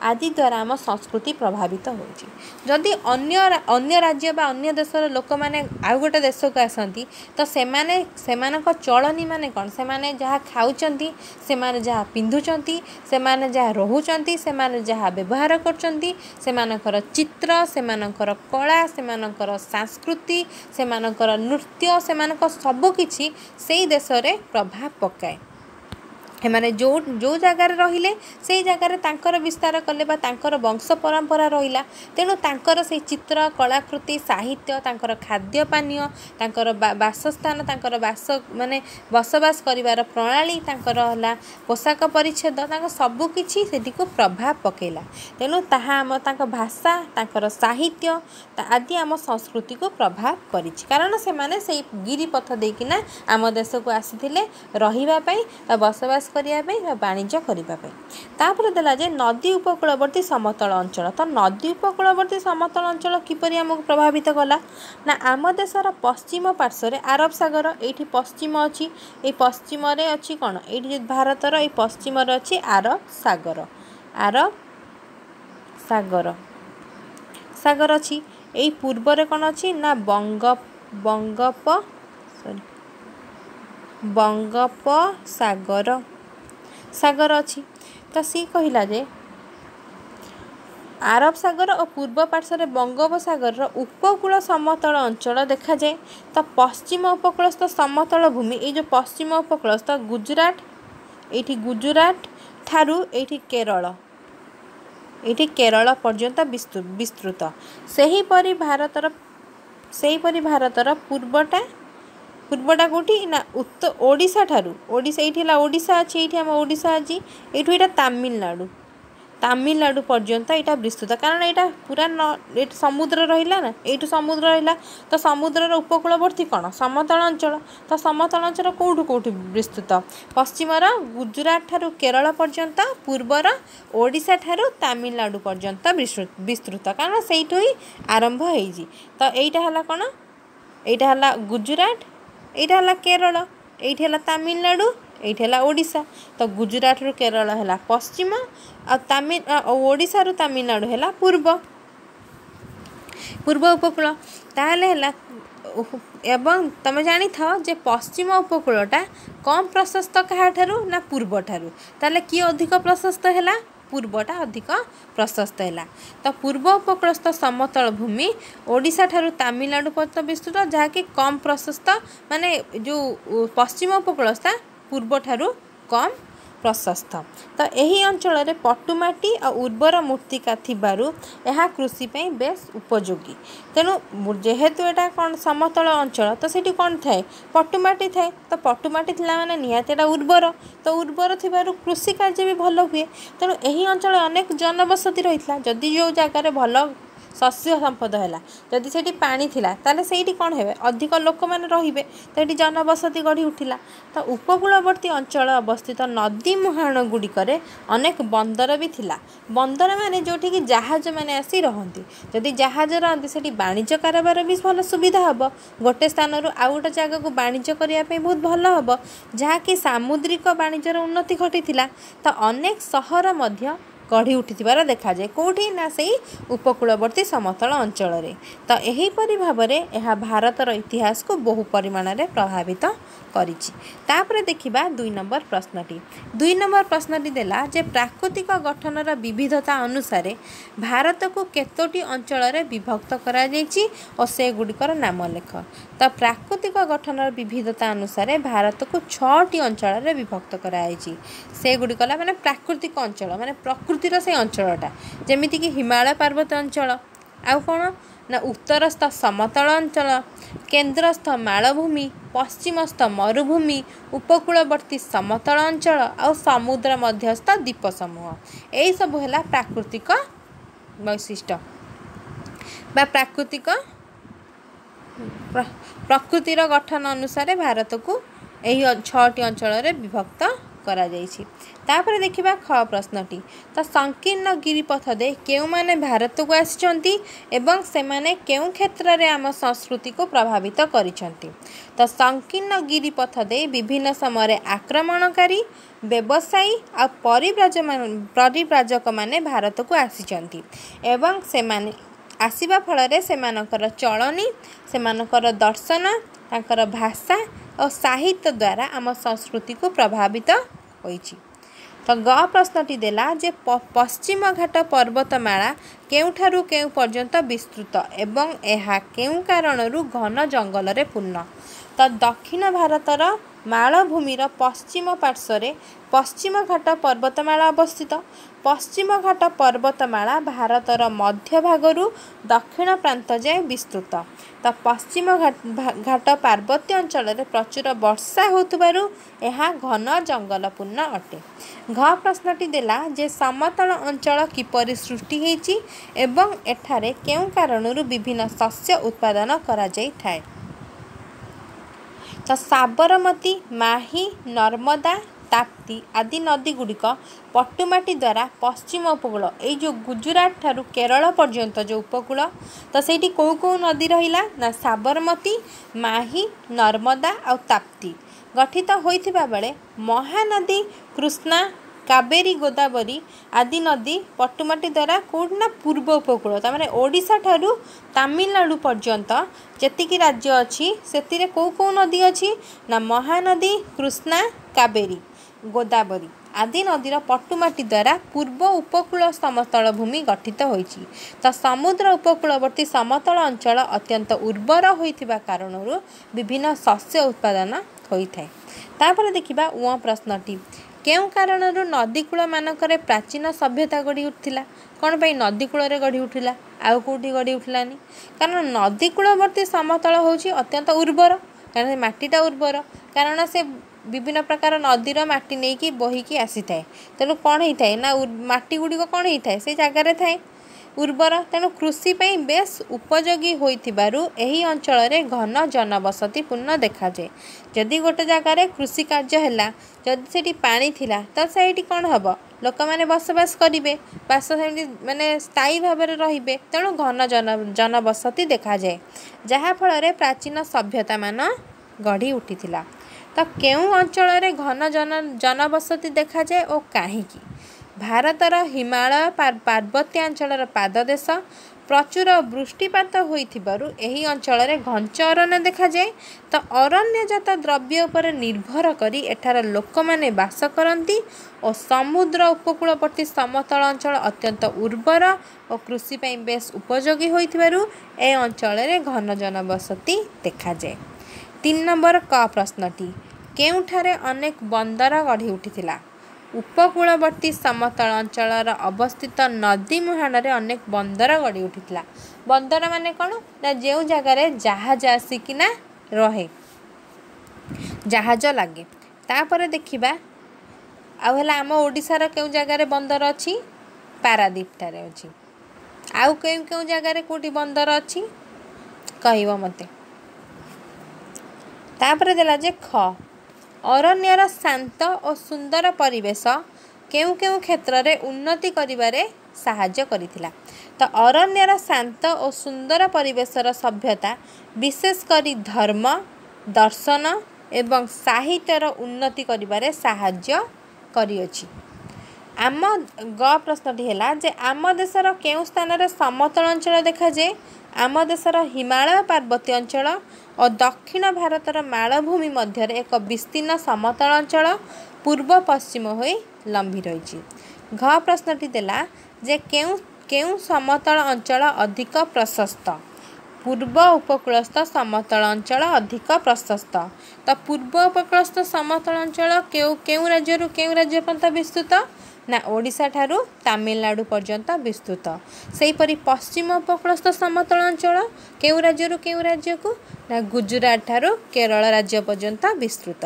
ଆଦି ଦ୍ୱାରା ଆମ ସଂସ୍କୃତି ପ୍ରଭାବିତ ହେଉଛି। ଯଦି ଅନ୍ୟ ଅନ୍ୟ ରାଜ୍ୟ ବା ଅନ୍ୟ ଦେଶର ଲୋକମାନେ ଆଉ ଗୋଟେ ଦେଶକୁ ଆସନ୍ତି ତ ସେମାନେ ସେମାନଙ୍କ ଚଳଣି ମାନେ କ'ଣ? ସେମାନେ ଯାହା ଖାଉଛନ୍ତି ସେମାନେ ଯାହା ପିନ୍ଧୁଛନ୍ତି ସେମାନେ ଯାହା ରହୁଛନ୍ତି ସେମାନେ ଯାହା ବ୍ୟବହାର କରୁଛନ୍ତି ସେମାନଙ୍କର ଚିତ୍ର ସେମାନଙ୍କର କଳା ସେମାନଙ୍କର ସଂସ୍କୃତି ସେମାନଙ୍କର ନୃତ୍ୟ ସେମାନଙ୍କ ସବୁକିଛି ସେଇ ଦେଶରେ ପ୍ରଭାବ ପକାଏ। ସେମାନେ ଯେଉଁ ଯେଉଁ ଜାଗାରେ ରହିଲେ ସେଇ ଜାଗାରେ ତାଙ୍କର ବିସ୍ତାର କଲେ ବା ତାଙ୍କର ବଂଶ ପରମ୍ପରା ରହିଲା। ତେଣୁ ତାଙ୍କର ସେଇ ଚିତ୍ର କଳାକୃତି ସାହିତ୍ୟ ତାଙ୍କର ଖାଦ୍ୟ ପାନୀୟ ତାଙ୍କର ବାସସ୍ଥାନ ତାଙ୍କର ବାସ ମାନେ ବସବାସ କରିବାର ପ୍ରଣାଳୀ ତାଙ୍କର ହେଲା ପୋଷାକ ପରିଚ୍ଛେଦ। ତାଙ୍କ ସବୁକିଛି ସେଠିକୁ ପ୍ରଭାବ ପକାଇଲା। ତେଣୁ ତାହା ଆମ ତାଙ୍କ ଭାଷା ତାଙ୍କର ସାହିତ୍ୟ ଆଦି ଆମ ସଂସ୍କୃତିକୁ ପ୍ରଭାବ କରିଛି। କାରଣ ସେମାନେ ସେଇ ଗିରିପଥ ଦେଇକିନା ଆମ ଦେଶକୁ ଆସିଥିଲେ ରହିବା ପାଇଁ ବସବାସ କରିବା ପାଇଁ ବା ବାଣିଜ୍ୟ କରିବା ପାଇଁ। ତାପରେ ଦେଲା ଯେ ନଦୀ ଉପକୂଳବର୍ତ୍ତୀ ସମତଳ ଅଞ୍ଚଳ। ତ ନଦୀ ଉପକୂଳବର୍ତ୍ତୀ ସମତଳ ଅଞ୍ଚଳ କିପରି ଆମକୁ ପ୍ରଭାବିତ କଲା? ନା ଆମ ଦେଶର ପଶ୍ଚିମ ପାର୍ଶ୍ୱରେ ଆରବ ସାଗର ଏଇଠି ପଶ୍ଚିମ ଅଛି। ଏଇ ପଶ୍ଚିମରେ ଅଛି କ'ଣ? ଏଇଠି ଭାରତର ଏଇ ପଶ୍ଚିମରେ ଅଛି ଆରବ ସାଗର। ଆରବ ସାଗର। ସାଗର ଅଛି। ଏଇ ପୂର୍ବରେ କ'ଣ ଅଛି? ନା ବଙ୍ଗ ବଙ୍ଗୋପ ସରି ବଙ୍ଗୋପସାଗର ସାଗର ଅଛି। ତ ସିଏ କହିଲା ଯେ ଆରବ ସାଗର ଓ ପୂର୍ବ ପାର୍ଶ୍ୱରେ ବଙ୍ଗୋପସାଗରର ଉପକୂଳ ସମତଳ ଅଞ୍ଚଳ ଦେଖାଯାଏ। ତ ପଶ୍ଚିମ ଉପକୂଳସ୍ଥ ସମତଳ ଭୂମି ଏଇ ଯେଉଁ ପଶ୍ଚିମ ଉପକୂଳସ୍ଥ ଗୁଜୁରାଟ ଏଇଠି ଗୁଜୁରାଟ ଠାରୁ ଏଇଠି କେରଳ ଏଇଠି କେରଳ ପର୍ଯ୍ୟନ୍ତ ବିସ୍ତୃତ। ସେହିପରି ଭାରତର ସେହିପରି ଭାରତର ପୂର୍ବଟା ପୂର୍ବଟା କେଉଁଠି? ନା ଉତ୍ତ ଓଡ଼ିଶା ଠାରୁ ଓଡ଼ିଶା ଏଇଠି ହେଲା ଓଡ଼ିଶା ଅଛି ଏଇଠି ଆମ ଓଡ଼ିଶା ଅଛି। ଏଇଠୁ ଏଇଟା ତାମିଲନାଡ଼ୁ। ତାମିଲନାଡ଼ୁ ପର୍ଯ୍ୟନ୍ତ ଏଇଟା ବିସ୍ତୃତ। କାରଣ ଏଇଟା ପୁରା ନ ଏଇଠି ସମୁଦ୍ର ରହିଲା ନା ଏଇଠୁ ସମୁଦ୍ର ରହିଲା। ତ ସମୁଦ୍ରର ଉପକୂଳବର୍ତ୍ତୀ କ'ଣ? ସମତଳ ଅଞ୍ଚଳ। ତ ସମତଳ ଅଞ୍ଚଳ କେଉଁଠୁ କେଉଁଠି ବିସ୍ତୃତ? ପଶ୍ଚିମର ଗୁଜୁରାଟ ଠାରୁ କେରଳ ପର୍ଯ୍ୟନ୍ତ ପୂର୍ବର ଓଡ଼ିଶା ଠାରୁ ତାମିଲନାଡ଼ୁ ପର୍ଯ୍ୟନ୍ତ ବିସ୍ତୃତ। କାରଣ ସେଇଠୁ ହିଁ ଆରମ୍ଭ ହେଇଛି। ତ ଏଇଟା ହେଲା କ'ଣ? ଏଇଟା ହେଲା ଗୁଜୁରାଟ ଏଇଟା ହେଲା କେରଳ ଏଇଠି ହେଲା ତାମିଲନାଡ଼ୁ ଏଇଠି ହେଲା ଓଡ଼ିଶା। ତ ଗୁଜୁରାଟରୁ କେରଳ ହେଲା ପଶ୍ଚିମ ଆଉ ତାମିଲ ଓଡ଼ିଶାରୁ ତାମିଲନାଡ଼ୁ ହେଲା ପୂର୍ବ। ପୂର୍ବ ଉପକୂଳ। ତାହେଲେ ହେଲା ଏବଂ ତୁମେ ଜାଣିଥାଅ ଯେ ପଶ୍ଚିମ ଉପକୂଳଟା କମ୍ ପ୍ରଶସ୍ତ କାହାଠାରୁ ନା ପୂର୍ବଠାରୁ? ତାହେଲେ କିଏ ଅଧିକ ପ୍ରଶସ୍ତ ହେଲା? ପୂର୍ବଟା ଅଧିକ ପ୍ରଶସ୍ତ ହେଲା। ତ ପୂର୍ବ ଉପକୂଳସ୍ଥ ସମତଳ ଭୂମି ଓଡ଼ିଶା ଠାରୁ ତାମିଲନାଡ଼ୁ ପର୍ଯ୍ୟନ୍ତ ବିସ୍ତୃତ ଯାହାକି କମ୍ ପ୍ରଶସ୍ତ ମାନେ ଯେଉଁ ପଶ୍ଚିମ ଉପକୂଳସ୍ଥ ପୂର୍ବଠାରୁ କମ୍ ପ୍ରଶସ୍ତ। ତ ଏହି ଅଞ୍ଚଳରେ ପଟୁମାଟି ଆଉ ଉର୍ବର ମୃତ୍ତିକା ଥିବାରୁ ଏହା କୃଷି ପାଇଁ ବେଶ ଉପଯୋଗୀ। ତେଣୁ ଯେହେତୁ ଏଇଟା କ'ଣ ସମତଳ ଅଞ୍ଚଳ ତ ସେଠି କ'ଣ ଥାଏ? ପଟୁମାଟି ଥାଏ। ତ ପଟୁମାଟି ଥିଲା ମାନେ ନିହାତି ଏଇଟା ଉର୍ବର। ତ ଉର୍ବର ଥିବାରୁ କୃଷି କାର୍ଯ୍ୟ ବି ଭଲ ହୁଏ। ତେଣୁ ଏହି ଅଞ୍ଚଳରେ ଅନେକ ଜନବସତି ରହିଥିଲା। ଯଦି ଯେଉଁ ଜାଗାରେ ଭଲ ଶସ୍ୟ ସମ୍ପଦ ହେଲା। ଯଦି ସେଇଠି ପାଣି ଥିଲା ତାହେଲେ ସେଇଠି କ'ଣ ହେବେ? ଅଧିକ ଲୋକମାନେ ରହିବେ ତ ଏଠି ଜନବସତି ଗଢ଼ି ଉଠିଲା। ତ ଉପକୂଳବର୍ତ୍ତୀ ଅଞ୍ଚଳ ଅବସ୍ଥିତ ନଦୀ ମୁହାଣ ଗୁଡ଼ିକରେ ଅନେକ ବନ୍ଦର ବି ଥିଲା। ବନ୍ଦର ମାନେ ଯେଉଁଠିକି ଜାହାଜମାନେ ଆସି ରହନ୍ତି ଯଦି ଜାହାଜ ରହନ୍ତି ସେଠି ବାଣିଜ୍ୟ କାରବାର ବି ଭଲ ସୁବିଧା ହେବ। ଗୋଟେ ସ୍ଥାନରୁ ଆଉ ଗୋଟେ ଜାଗାକୁ ବାଣିଜ୍ୟ କରିବା ପାଇଁ ବହୁତ ଭଲ ହେବ ଯାହାକି ସାମୁଦ୍ରିକ ବାଣିଜ୍ୟର ଉନ୍ନତି ଘଟିଥିଲା। ତ ଅନେକ ସହର ମଧ୍ୟ ଗଢ଼ି ଉଠିଥିବାର ଦେଖାଯାଏ। କେଉଁଠି ନା ସେଇ ଉପକୂଳବର୍ତ୍ତୀ ସମତଳ ଅଞ୍ଚଳରେ। ତ ଏହିପରି ଭାବରେ ଏହା ଭାରତର ଇତିହାସକୁ ବହୁ ପରିମାଣରେ ପ୍ରଭାବିତ କରିଛି। ତାପରେ ଦେଖିବା ଦୁଇ ନମ୍ବର ପ୍ରଶ୍ନଟି। ଦୁଇ ନମ୍ବର ପ୍ରଶ୍ନଟି ଦେଲା ଯେ ପ୍ରାକୃତିକ ଗଠନର ବିବିଧତା ଅନୁସାରେ ଭାରତକୁ କେତୋଟି ଅଞ୍ଚଳରେ ବିଭକ୍ତ କରାଯାଇଛି ଓ ସେଗୁଡ଼ିକର ନାମ ଲେଖ। ତ ପ୍ରାକୃତିକ ଗଠନର ବିବିଧତା ଅନୁସାରେ ଭାରତକୁ ଛଅଟି ଅଞ୍ଚଳରେ ବିଭକ୍ତ କରାଯାଇଛି। ସେଗୁଡ଼ିକ ହେଲା ମାନେ ପ୍ରାକୃତିକ ଅଞ୍ଚଳ ମାନେ ପ୍ରକୃତିର ସେଇ ଅଞ୍ଚଳଟା। ଯେମିତିକି ହିମାଳୟ ପର୍ବତ ଅଞ୍ଚଳ। ଆଉ କ'ଣ? ନା ଉତ୍ତରସ୍ଥ ସମତଳ ଅଞ୍ଚଳ କେନ୍ଦ୍ରସ୍ଥ ମାଳଭୂମି ପଶ୍ଚିମସ୍ଥ ମରୁଭୂମି ଉପକୂଳବର୍ତ୍ତୀ ସମତଳ ଅଞ୍ଚଳ ଆଉ ସମୁଦ୍ର ମଧ୍ୟସ୍ଥ ଦ୍ୱୀପ ସମୂହ ଏହିସବୁ ହେଲା ପ୍ରାକୃତିକ ବୈଶିଷ୍ଟ୍ୟ ବା ପ୍ରାକୃତିକ ପ୍ରକୃତିର ଗଠନ ଅନୁସାରେ ଭାରତକୁ ଏହି ଛଅଟି ଅଞ୍ଚଳରେ ବିଭକ୍ତ କରାଯାଇଛି। ତାପରେ ଦେଖିବା ଖ ପ୍ରଶ୍ନଟି। ତ ସଂକୀର୍ଣ୍ଣ ଗିରିପଥ ଦେଇ କେଉଁମାନେ ଭାରତକୁ ଆସିଛନ୍ତି ଏବଂ ସେମାନେ କେଉଁ କ୍ଷେତ୍ରରେ ଆମ ସଂସ୍କୃତିକୁ ପ୍ରଭାବିତ କରିଛନ୍ତି? ତ ସଂକୀର୍ଣ୍ଣ ଗିରିପଥ ଦେଇ ବିଭିନ୍ନ ସମୟରେ ଆକ୍ରମଣକାରୀ ବ୍ୟବସାୟୀ ଆଉ ପରିବ୍ରାଜକମାନେ ଭାରତକୁ ଆସିଛନ୍ତି ଏବଂ ସେମାନେ ଆସିବା ଫଳରେ ସେମାନଙ୍କର ଚଳଣି ସେମାନଙ୍କର ଦର୍ଶନ ତାଙ୍କର ଭାଷା ଓ ସାହିତ୍ୟ ଦ୍ୱାରା ଆମ ସଂସ୍କୃତିକୁ ପ୍ରଭାବିତ ହୋଇଛି। ତ ଗ ପ୍ରଶ୍ନଟି ଦେଲା ଯେ ପଶ୍ଚିମ ଘାଟ ପର୍ବତମାଳା କେଉଁଠାରୁ କେଉଁ ପର୍ଯ୍ୟନ୍ତ ବିସ୍ତୃତ ଏବଂ ଏହା କେଉଁ କାରଣରୁ ଘନ ଜଙ୍ଗଲରେ ପୂର୍ଣ୍ଣ? ତ ଦକ୍ଷିଣ ଭାରତର ମାଳଭୂମିର ପଶ୍ଚିମ ପାର୍ଶ୍ୱରେ ପଶ୍ଚିମ ଘାଟ ପର୍ବତମାଳା ଅବସ୍ଥିତ। ପଶ୍ଚିମ ଘାଟ ପର୍ବତମାଳା ଭାରତର ମଧ୍ୟଭାଗରୁ ଦକ୍ଷିଣ ପ୍ରାନ୍ତ ଯାଏଁ ବିସ୍ତୃତ। ତ ପଶ୍ଚିମ ଘାଟ ପାର୍ବତ୍ୟ ଅଞ୍ଚଳରେ ପ୍ରଚୁର ବର୍ଷା ହେଉଥିବାରୁ ଏହା ଘନ ଜଙ୍ଗଲପୂର୍ଣ୍ଣ ଅଟେ। ଘ ପ୍ରଶ୍ନଟି ଦେଲା ଯେ ସମତଳ ଅଞ୍ଚଳ କିପରି ସୃଷ୍ଟି ହୋଇଛି ଏବଂ ଏଠାରେ କେଉଁ କାରଣରୁ ବିଭିନ୍ନ ଶସ୍ୟ ଉତ୍ପାଦନ କରାଯାଇଥାଏ? ତ ସାବରମତୀ ମାହି ନର୍ମଦା ତାପ୍ତି ଆଦି ନଦୀଗୁଡ଼ିକ ପଟୁମାଟି ଦ୍ୱାରା ପଶ୍ଚିମ ଉପକୂଳ ଏଇ ଯେଉଁ ଗୁଜୁରାଟ ଠାରୁ କେରଳ ପର୍ଯ୍ୟନ୍ତ ଯେଉଁ ଉପକୂଳ ତ ସେଇଠି କେଉଁ କେଉଁ ନଦୀ ରହିଲା? ନା ସାବରମତୀ ମାହି ନର୍ମଦା ଆଉ ତାପ୍ତି। ଗଠିତ ହୋଇଥିବା ବେଳେ ମହାନଦୀ କୃଷ୍ଣା କାବେରୀ ଗୋଦାବରୀ ଆଦି ନଦୀ ପଟୁମାଟି ଦ୍ୱାରା କେଉଁଠି ନା ପୂର୍ବ ଉପକୂଳ ତା'ମାନେ ଓଡ଼ିଶା ଠାରୁ ତାମିଲନାଡ଼ୁ ପର୍ଯ୍ୟନ୍ତ ଯେତିକି ରାଜ୍ୟ ଅଛି ସେଥିରେ କେଉଁ କେଉଁ ନଦୀ ଅଛି? ନା ମହାନଦୀ କୃଷ୍ଣା କାବେରୀ। ଗୋଦାବରୀ। ଆଦି ନଦୀର ପଟୁମାଟି ଦ୍ୱାରା ପୂର୍ବ ଉପକୂଳ ସମତଳ ଭୂମି ଗଠିତ ହୋଇଛି। ତ ସମୁଦ୍ର ଉପକୂଳବର୍ତ୍ତୀ ସମତଳ ଅଞ୍ଚଳ ଅତ୍ୟନ୍ତ ଉର୍ବର ହୋଇଥିବା କାରଣରୁ ବିଭିନ୍ନ ଶସ୍ୟ ଉତ୍ପାଦନ ହୋଇଥାଏ। ତାପରେ ଦେଖିବା ଉଁ ପ୍ରଶ୍ନଟି। କେଉଁ କାରଣରୁ ନଦୀକୂଳମାନଙ୍କରେ ପ୍ରାଚୀନ ସଭ୍ୟତା ଗଢ଼ି ଉଠିଥିଲା କ'ଣ ପାଇଁ ନଦୀକୂଳରେ ଗଢ଼ି ଉଠିଲା? ଆଉ କେଉଁଠି ଗଢ଼ି ଉଠିଲାନି? କାରଣ ନଦୀକୂଳବର୍ତ୍ତୀ ସମତଳ ହେଉଛି ଅତ୍ୟନ୍ତ ଉର୍ବର। କାରଣ ସେ ମାଟିଟା ଉର୍ବର। କାରଣ ସେ ବିଭିନ୍ନ ପ୍ରକାର ନଦୀର ମାଟି ନେଇକି ବୋହିକି ଆସିଥାଏ ତେଣୁ କ'ଣ ହେଇଥାଏ? ନା ମାଟି ଗୁଡ଼ିକ କ'ଣ ହେଇଥାଏ? ସେ ଜାଗାରେ ଥାଏ। ଉର୍ବର। ତେଣୁ କୃଷି ପାଇଁ ବେଶ ଉପଯୋଗୀ ହୋଇଥିବାରୁ ଏହି ଅଞ୍ଚଳରେ ଘନ ଜନବସତି ପୂର୍ଣ୍ଣ ଦେଖାଯାଏ। ଯଦି ଗୋଟେ ଜାଗାରେ କୃଷି କାର୍ଯ୍ୟ ହେଲା ଯଦି ସେଠି ପାଣି ଥିଲା ତ ସେଇଠି କ'ଣ ହେବ? ଲୋକମାନେ ବସବାସ କରିବେ ବାସ ସେମିତି ମାନେ ସ୍ଥାୟୀ ଭାବରେ ରହିବେ। ତେଣୁ ଘନ ଜନ ଜନବସତି ଦେଖାଯାଏ। ଯାହାଫଳରେ ପ୍ରାଚୀନ ସଭ୍ୟତାମାନ ଗଢ଼ି ଉଠିଥିଲା। ତ କେଉଁ ଅଞ୍ଚଳରେ ଘନ ଜନ ଜନବସତି ଦେଖାଯାଏ ଓ କାହିଁକି? ଭାରତର ହିମାଳୟ ପାର୍ବତ୍ୟାଞ୍ଚଳର ପାଦଦେଶ ପ୍ରଚୁର ବୃଷ୍ଟିପାତ ହୋଇଥିବାରୁ ଏହି ଅଞ୍ଚଳରେ ଘଞ୍ଚ ଅରଣ୍ୟ ଦେଖାଯାଏ। ତ ଅରଣ୍ୟଜାତ ଦ୍ରବ୍ୟ ଉପରେ ନିର୍ଭର କରି ଏଠାର ଲୋକମାନେ ବାସ କରନ୍ତି ଓ ସମୁଦ୍ର ଉପକୂଳବର୍ତ୍ତୀ ସମତଳ ଅଞ୍ଚଳ ଅତ୍ୟନ୍ତ ଉର୍ବର ଓ କୃଷି ପାଇଁ ବେଶ ଉପଯୋଗୀ ହୋଇଥିବାରୁ ଏ ଅଞ୍ଚଳରେ ଘନ ଜନବସତି ଦେଖାଯାଏ। ତିନି ନମ୍ବର କ ପ୍ରଶ୍ନଟି କେଉଁଠାରେ ଅନେକ ବନ୍ଦର ଗଢ଼ି ଉଠିଥିଲା। ଉପକୂଳବର୍ତ୍ତୀ ସମତଳ ଅଞ୍ଚଳର ଅବସ୍ଥିତ ନଦୀ ମୁହାଣରେ ଅନେକ ବନ୍ଦର ଗଢ଼ି ଉଠିଥିଲା। ବନ୍ଦର ମାନେ କ'ଣ? ନା ଯେଉଁ ଜାଗାରେ ଜାହାଜ ଆସିକିନା ରହେ। ଜାହାଜ ଲାଗେ। ତାପରେ ଦେଖିବା ଆଉ ହେଲା ଆମ ଓଡ଼ିଶାର କେଉଁ ଜାଗାରେ ବନ୍ଦର ଅଛି? ପାରାଦ୍ୱୀପଠାରେ ଅଛି। ଆଉ କେଉଁ କେଉଁ ଜାଗାରେ କେଉଁଠି ବନ୍ଦର ଅଛି? କହିବ ମୋତେ। ତାପରେ ଦେଲା ଯେ ଖ। ଅରଣ୍ୟର ଶାନ୍ତ ଓ ସୁନ୍ଦର ପରିବେଶ କେଉଁ କେଉଁ କ୍ଷେତ୍ରରେ ଉନ୍ନତି କରିବାରେ ସାହାଯ୍ୟ କରିଥିଲା। ତ ଅରଣ୍ୟର ଶାନ୍ତ ଓ ସୁନ୍ଦର ପରିବେଶର ସଭ୍ୟତା ବିଶେଷ କରି ଧର୍ମ ଦର୍ଶନ ଏବଂ ସାହିତ୍ୟର ଉନ୍ନତି କରିବାରେ ସାହାଯ୍ୟ କରିଅଛି। ଆମ ଗ ପ୍ରଶ୍ନଟି ହେଲା ଯେ ଆମ ଦେଶର କେଉଁ ସ୍ଥାନରେ ସମତଳ ଅଞ୍ଚଳ ଦେଖାଯାଏ? ଆମ ଦେଶର ହିମାଳୟ ପାର୍ବତ୍ୟ ଅଞ୍ଚଳ ଓ ଦକ୍ଷିଣ ଭାରତର ମାଳଭୂମି ମଧ୍ୟରେ ଏକ ବିସ୍ତୀର୍ଣ୍ଣ ସମତଳ ଅଞ୍ଚଳ ପୂର୍ବ ପଶ୍ଚିମ ହୋଇ ଲମ୍ବି ରହିଛି। ଘ ପ୍ରଶ୍ନଟି ଦେଲା ଯେ କେଉଁ କେଉଁ ସମତଳ ଅଞ୍ଚଳ ଅଧିକ ପ୍ରଶସ୍ତ? ପୂର୍ବ ଉପକୂଳସ୍ଥ ସମତଳ ଅଞ୍ଚଳ ଅଧିକ ପ୍ରଶସ୍ତ। ତ ପୂର୍ବ ଉପକୂଳସ୍ଥ ସମତଳ ଅଞ୍ଚଳ କେଉଁ କେଉଁ ରାଜ୍ୟରୁ କେଉଁ ରାଜ୍ୟ ପର୍ଯ୍ୟନ୍ତ ବିସ୍ତୃତ? ନା ଓଡ଼ିଶା ଠାରୁ ତାମିଲନାଡ଼ୁ ପର୍ଯ୍ୟନ୍ତ ବିସ୍ତୃତ ସେହିପରି ପଶ୍ଚିମ ଉପକୂଳସ୍ଥ ସମତଳ ଅଞ୍ଚଳ କେଉଁ ରାଜ୍ୟରୁ କେଉଁ ରାଜ୍ୟକୁ? ନା ଗୁଜୁରାଟ ଠାରୁ କେରଳ ରାଜ୍ୟ ପର୍ଯ୍ୟନ୍ତ ବିସ୍ତୃତ।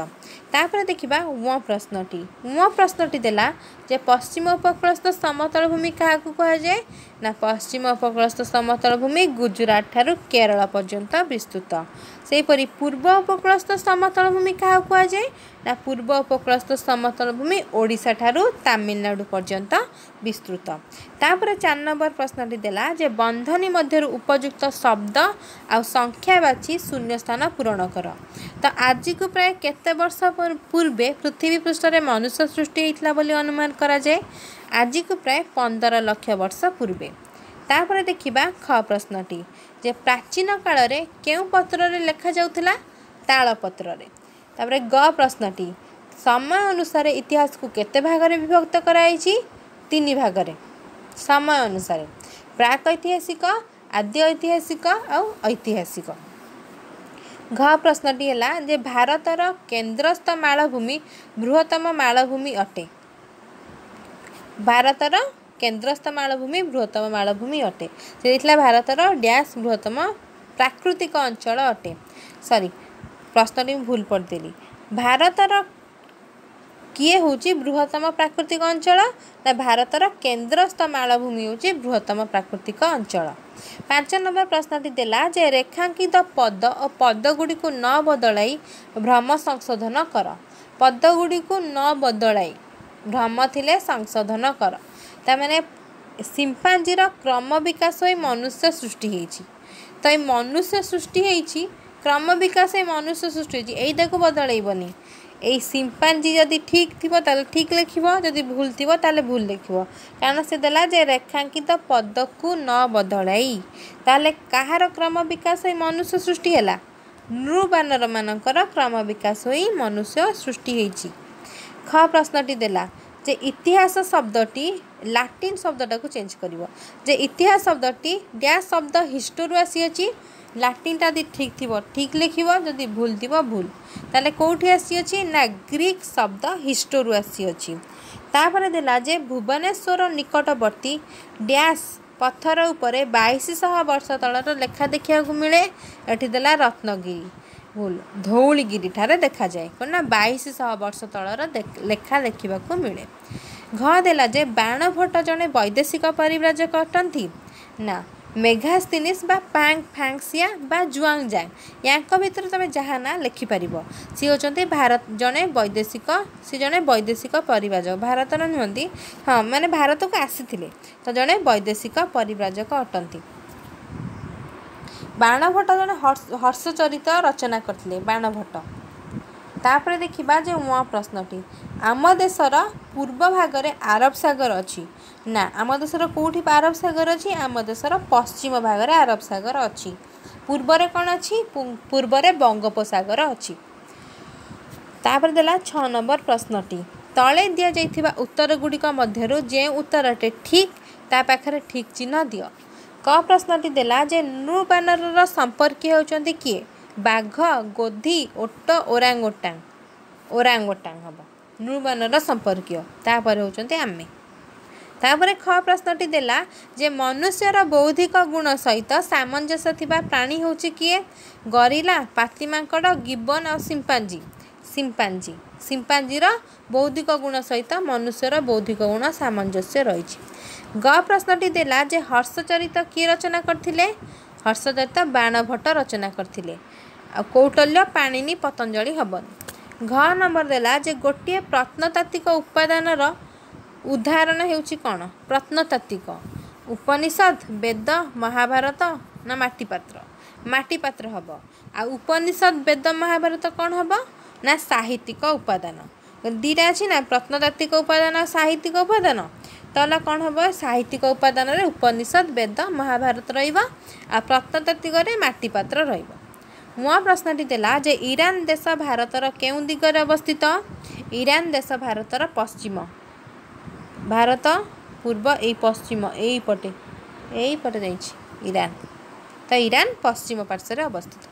ତାପରେ ଦେଖିବା ଉଁ ପ୍ରଶ୍ନଟି। ଉଁ ପ୍ରଶ୍ନଟି ଦେଲା ଯେ ପଶ୍ଚିମ ଉପକୂଳସ୍ଥ ସମତଳ ଭୂମି କାହାକୁ କୁହାଯାଏ? ନା ପଶ୍ଚିମ ଉପକୂଳସ୍ଥ ସମତଳ ଭୂମି ଗୁଜୁରାଟ ଠାରୁ କେରଳ ପର୍ଯ୍ୟନ୍ତ ବିସ୍ତୃତ। ସେହିପରି ପୂର୍ବ ଉପକୂଳସ୍ଥ ସମତଳ ଭୂମି କାହାକୁ କୁହାଯାଏ? ନା ପୂର୍ବ ଉପକୂଳସ୍ଥ ସମତଳ ଭୂମି ଓଡ଼ିଶା ଠାରୁ ତାମିଲନାଡ଼ୁ ପର୍ଯ୍ୟନ୍ତ ବିସ୍ତୃତ ତାପରେ ଚାରି ନମ୍ବର ପ୍ରଶ୍ନଟି ଦେଲା ଯେ ବନ୍ଧନୀ ମଧ୍ୟରୁ ଉପଯୁକ୍ତ ଶବ୍ଦ ଆଉ ସଂଖ୍ୟା ବାଛି ଶୂନ୍ୟ ସ୍ଥାନ ପୂରଣ କର। ତ ଆଜିକୁ ପ୍ରାୟ କେତେ ବର୍ଷ ପୂର୍ବେ ପୃଥିବୀ ପୃଷ୍ଠରେ ମନୁଷ୍ୟ ସୃଷ୍ଟି ହୋଇଥିଲା ବୋଲି ଅନୁମାନ କରାଯାଏ? ଆଜିକୁ ପ୍ରାୟ ପନ୍ଦର ଲକ୍ଷ ବର୍ଷ ପୂର୍ବେ। ତାପରେ ଦେଖିବା ଖ ପ୍ରଶ୍ନଟି। ଯେ ପ୍ରାଚୀନ କାଳରେ କେଉଁ ପତ୍ରରେ ଲେଖାଯାଉଥିଲା ତାଳ ପତ୍ରରେ ତାପରେ ଗ ପ୍ରଶ୍ନଟି। ସମୟ ଅନୁସାରେ ଇତିହାସକୁ କେତେ ଭାଗରେ ବିଭକ୍ତ କରାଯାଇଛି? ତିନି ଭାଗରେ। ସମୟ ଅନୁସାରେ। ପ୍ରାକ୍ ଐତିହାସିକ ଆଦ୍ୟ ଐତିହାସିକ ଆଉ ଐତିହାସିକ। ଘ ପ୍ରଶ୍ନଟି ହେଲା ଯେ ଭାରତର କେନ୍ଦ୍ରସ୍ଥ ମାଳଭୂମି ବୃହତ୍ତମ ମାଳଭୂମି ଅଟେ। ଭାରତର କେନ୍ଦ୍ରସ୍ଥ ମାଳଭୂମି ବୃହତ୍ତମ ମାଳଭୂମି ଅଟେ। ସେ ଦେଇଥିଲା ଭାରତର ଡ୍ୟାସ୍ ବୃହତ୍ତମ ପ୍ରାକୃତିକ ଅଞ୍ଚଳ ଅଟେ। ସରି ପ୍ରଶ୍ନଟି ମୁଁ ଭୁଲ ପଢ଼ିଦେଲି। ଭାରତର କିଏ ହେଉଛି ବୃହତ୍ତମ ପ୍ରାକୃତିକ ଅଞ୍ଚଳ? ନା ଭାରତର କେନ୍ଦ୍ରସ୍ଥ ମାଳଭୂମି ହେଉଛି ବୃହତ୍ତମ ପ୍ରାକୃତିକ ଅଞ୍ଚଳ। ପାଞ୍ଚ ନମ୍ବର ପ୍ରଶ୍ନଟି ଦେଲା ଯେ ରେଖାଙ୍କିତ ପଦ ଓ ପଦଗୁଡ଼ିକୁ ନ ବଦଳାଇ ଭ୍ରମ ସଂଶୋଧନ କର। ପଦଗୁଡ଼ିକୁ ନ ବଦଳାଇ ଭ୍ରମ ଥିଲେ ସଂଶୋଧନ କର। ତାମାନେ ସିମ୍ପାଞ୍ଜିର କ୍ରମ ବିକାଶ ହୋଇ ମନୁଷ୍ୟ ସୃଷ୍ଟି ହେଇଛି। ତ ଏଇ ମନୁଷ୍ୟ ସୃଷ୍ଟି ହେଇଛି କ୍ରମ ବିକାଶ ଏଇ ମନୁଷ୍ୟ ସୃଷ୍ଟି ହେଇଛି ଏଇଟାକୁ ବଦଳାଇବନି। ଏଇ ସିମ୍ପାଞ୍ଜି ଯଦି ଠିକ୍ ଥିବ ତାହେଲେ ଠିକ୍ ଲେଖିବ ଯଦି ଭୁଲ ଥିବ ତାହେଲେ ଭୁଲ ଲେଖିବ କାରଣ ସେ ଦେଲା ଯେ ରେଖାଙ୍କିତ ପଦକୁ ନ ବଦଳାଇ ତାହେଲେ କାହାର କ୍ରମ ବିକାଶ ହୋଇ ମନୁଷ୍ୟ ସୃଷ୍ଟି ହେଲା ନୃବାନରମାନଙ୍କର କ୍ରମ ବିକାଶ ହୋଇ ମନୁଷ୍ୟ ସୃଷ୍ଟି ହେଇଛି ଖ ପ୍ରଶ୍ନଟି ଦେଲା ଯେ ଇତିହାସ ଶବ୍ଦଟି ଲାଟିନ୍ ଶବ୍ଦଟାକୁ ଚେଞ୍ଜ କରିବ ଯେ ଇତିହାସ ଶବ୍ଦଟି ଡ୍ୟାସ୍ ଶବ୍ଦ ହିଷ୍ଟୋରୁ ଆସିଅଛି ଲାଟିନ୍ଟା ଯଦି ଠିକ୍ ଥିବ ଠିକ୍ ଲେଖିବ ଯଦି ଭୁଲ ଥିବ ଭୁଲ ତାହେଲେ କେଉଁଠି ଆସିଅଛି ନା ଗ୍ରୀକ୍ ଶବ୍ଦ ହିଷ୍ଟୋରୁ ଆସିଅଛି ତାପରେ ଦେଲା ଯେ ଭୁବନେଶ୍ୱର ନିକଟବର୍ତ୍ତୀ ଡ୍ୟାସ୍ ପଥର ଉପରେ ବାଇଶଶହ ବର୍ଷ ତଳର ଲେଖା ଦେଖିବାକୁ ମିଳେ। ଏଠି ଦେଲା ରତ୍ନଗିରି। ଭୁଲ। ଧଉଳିଗିରି ଠାରେ ଦେଖାଯାଏ। କ'ଣ ନା ବାଇଶଶହ ବର୍ଷ ତଳର ଲେଖା ଦେଖିବାକୁ ମିଳେ। ଘ ଦେଲା ଯେ ବାଣଭଟ୍ଟ ଜଣେ ବୈଦେଶିକ ପରିବ୍ରାଜକ ଅଟନ୍ତି। ନା ମେଘାସ୍ତିନିସ୍ ବା ପାଙ୍ଗ ଫାଙ୍ଗସିଆ ବା ଜୁଆଙ୍ଗଜାଙ୍ଗ। ୟାଙ୍କ ଭିତରେ ତୁମେ ଯାହା ନା ଲେଖିପାରିବ। ସିଏ ହେଉଛନ୍ତି ଭାରତ ଜଣେ ବୈଦେଶିକ ସେ ଜଣେ ବୈଦେଶିକ ପରିବ୍ରାଜକ। ଭାରତର ନୁହନ୍ତି। ହଁ ମାନେ ଭାରତକୁ ଆସିଥିଲେ। ତ ଜଣେ ବୈଦେଶିକ ପରିବ୍ରାଜକ ଅଟନ୍ତି। ବାଣଭଟ୍ଟ ଜଣେ ହର୍ଷଚରିତ ରଚନା କରିଥିଲେ। ବାଣଭଟ୍ଟ। ତାପରେ ଦେଖିବା ଯେ ଉଁ ପ୍ରଶ୍ନଟି। ଆମ ଦେଶର ପୂର୍ବ ଭାଗରେ ଆରବ ସାଗର ଅଛି। ନା ଆମ ଦେଶର କେଉଁଠି ଆରବ ସାଗର ଅଛି? ଆମ ଦେଶର ପଶ୍ଚିମ ଭାଗରେ ଆରବ ସାଗର ଅଛି। ପୂର୍ବରେ କ'ଣ ଅଛି? ପୂର୍ବରେ ବଙ୍ଗୋପସାଗର ଅଛି। ତାପରେ ଦେଲା ଛଅ ନମ୍ବର ପ୍ରଶ୍ନଟି। ତଳେ ଦିଆଯାଇଥିବା ଉତ୍ତର ଗୁଡ଼ିକ ମଧ୍ୟରୁ ଯେଉଁ ଉତ୍ତରଟି ଠିକ୍ ତା ପାଖରେ ଠିକ୍ ଚିହ୍ନ ଦିଅ। କ ପ୍ରଶ୍ନଟି ଦେଲା ଯେ ନୃବାନରର ସମ୍ପର୍କୀୟ ହେଉଛନ୍ତି କିଏ? ବାଘ ଗୋଧି ଓଟ ଓରାଙ୍ଗୋଟାଙ୍ଗ। ଓରାଙ୍ଗୋଟାଙ୍ଗ ହେବ। ନୃବାନର ସମ୍ପର୍କୀୟ। ତାପରେ ହେଉଛନ୍ତି ଆମେ। ତାପରେ ଖ ପ୍ରଶ୍ନଟି ଦେଲା ଯେ ମନୁଷ୍ୟର ବୌଦ୍ଧିକ ଗୁଣ ସହିତ ସାମଞ୍ଜସ୍ୟ ଥିବା ପ୍ରାଣୀ ହେଉଛି କିଏ? ଗରିଲା ପାତିମାଙ୍କଡ଼ ଗିବନ ଆଉ ସିମ୍ପାଞ୍ଜି। ସିମ୍ପାଞ୍ଜି। ସିମ୍ପାଞ୍ଜିର ବୌଦ୍ଧିକ ଗୁଣ ସହିତ ମନୁଷ୍ୟର ବୌଦ୍ଧିକ ଗୁଣ ସାମଞ୍ଜସ୍ୟ ରହିଛି। ଗ ପ୍ରଶ୍ନଟି ଦେଲା ଯେ ହର୍ଷଚରିତ କିଏ ରଚନା କରିଥିଲେ? ହର୍ଷଚରିତ ବାଣଭଟ୍ଟ ରଚନା କରିଥିଲେ। ଆଉ କୌଟଲ୍ୟ ପାଣିନି ପତଞ୍ଜଳି ହେବନି। ଘ ନମ୍ବର ଦେଲା ଯେ ଗୋଟିଏ ପ୍ରତ୍ନତାତ୍ତ୍ୱିକ ଉପାଦାନର ଉଦାହରଣ ହେଉଛି କ'ଣ? ପ୍ରତ୍ନତାତ୍ତ୍ୱିକ। ଉପନିଷଦ ବେଦ ମହାଭାରତ ନା ମାଟିପାତ୍ର? ମାଟିପାତ୍ର ହେବ। ଆଉ ଉପନିଷଦ ବେଦ ମହାଭାରତ କ'ଣ ହେବ? ନା ସାହିତ୍ୟିକ ଉପାଦାନ। ଦୁଇଟା ଅଛି ନା? ପ୍ରତ୍ନତାତ୍ତ୍ୱିକ ଉପାଦାନ ସାହିତ୍ୟିକ ଉପାଦାନ। ତାହେଲେ କ'ଣ ହେବ? ସାହିତ୍ୟିକ ଉପାଦାନରେ ଉପନିଷଦ ବେଦ ମହାଭାରତ ରହିବ। ଆଉ ପ୍ରତ୍ନତାତ୍ତ୍ୱିକରେ ମାଟିପାତ୍ର ରହିବ। ମୋ ପ୍ରଶ୍ନଟି ଥିଲା ଯେ ଇରାନ ଦେଶ ଭାରତର କେଉଁ ଦିଗରେ ଅବସ୍ଥିତ? ଇରାନ ଦେଶ ଭାରତର ପଶ୍ଚିମ। ଭାରତ ପୂର୍ବ ଏଇ ପଶ୍ଚିମ ଏଇପଟେ ଏଇପଟେ ଯାଇଛି ଇରାନ। ତ ଇରାନ ପଶ୍ଚିମ ପାର୍ଶ୍ୱରେ ଅବସ୍ଥିତ।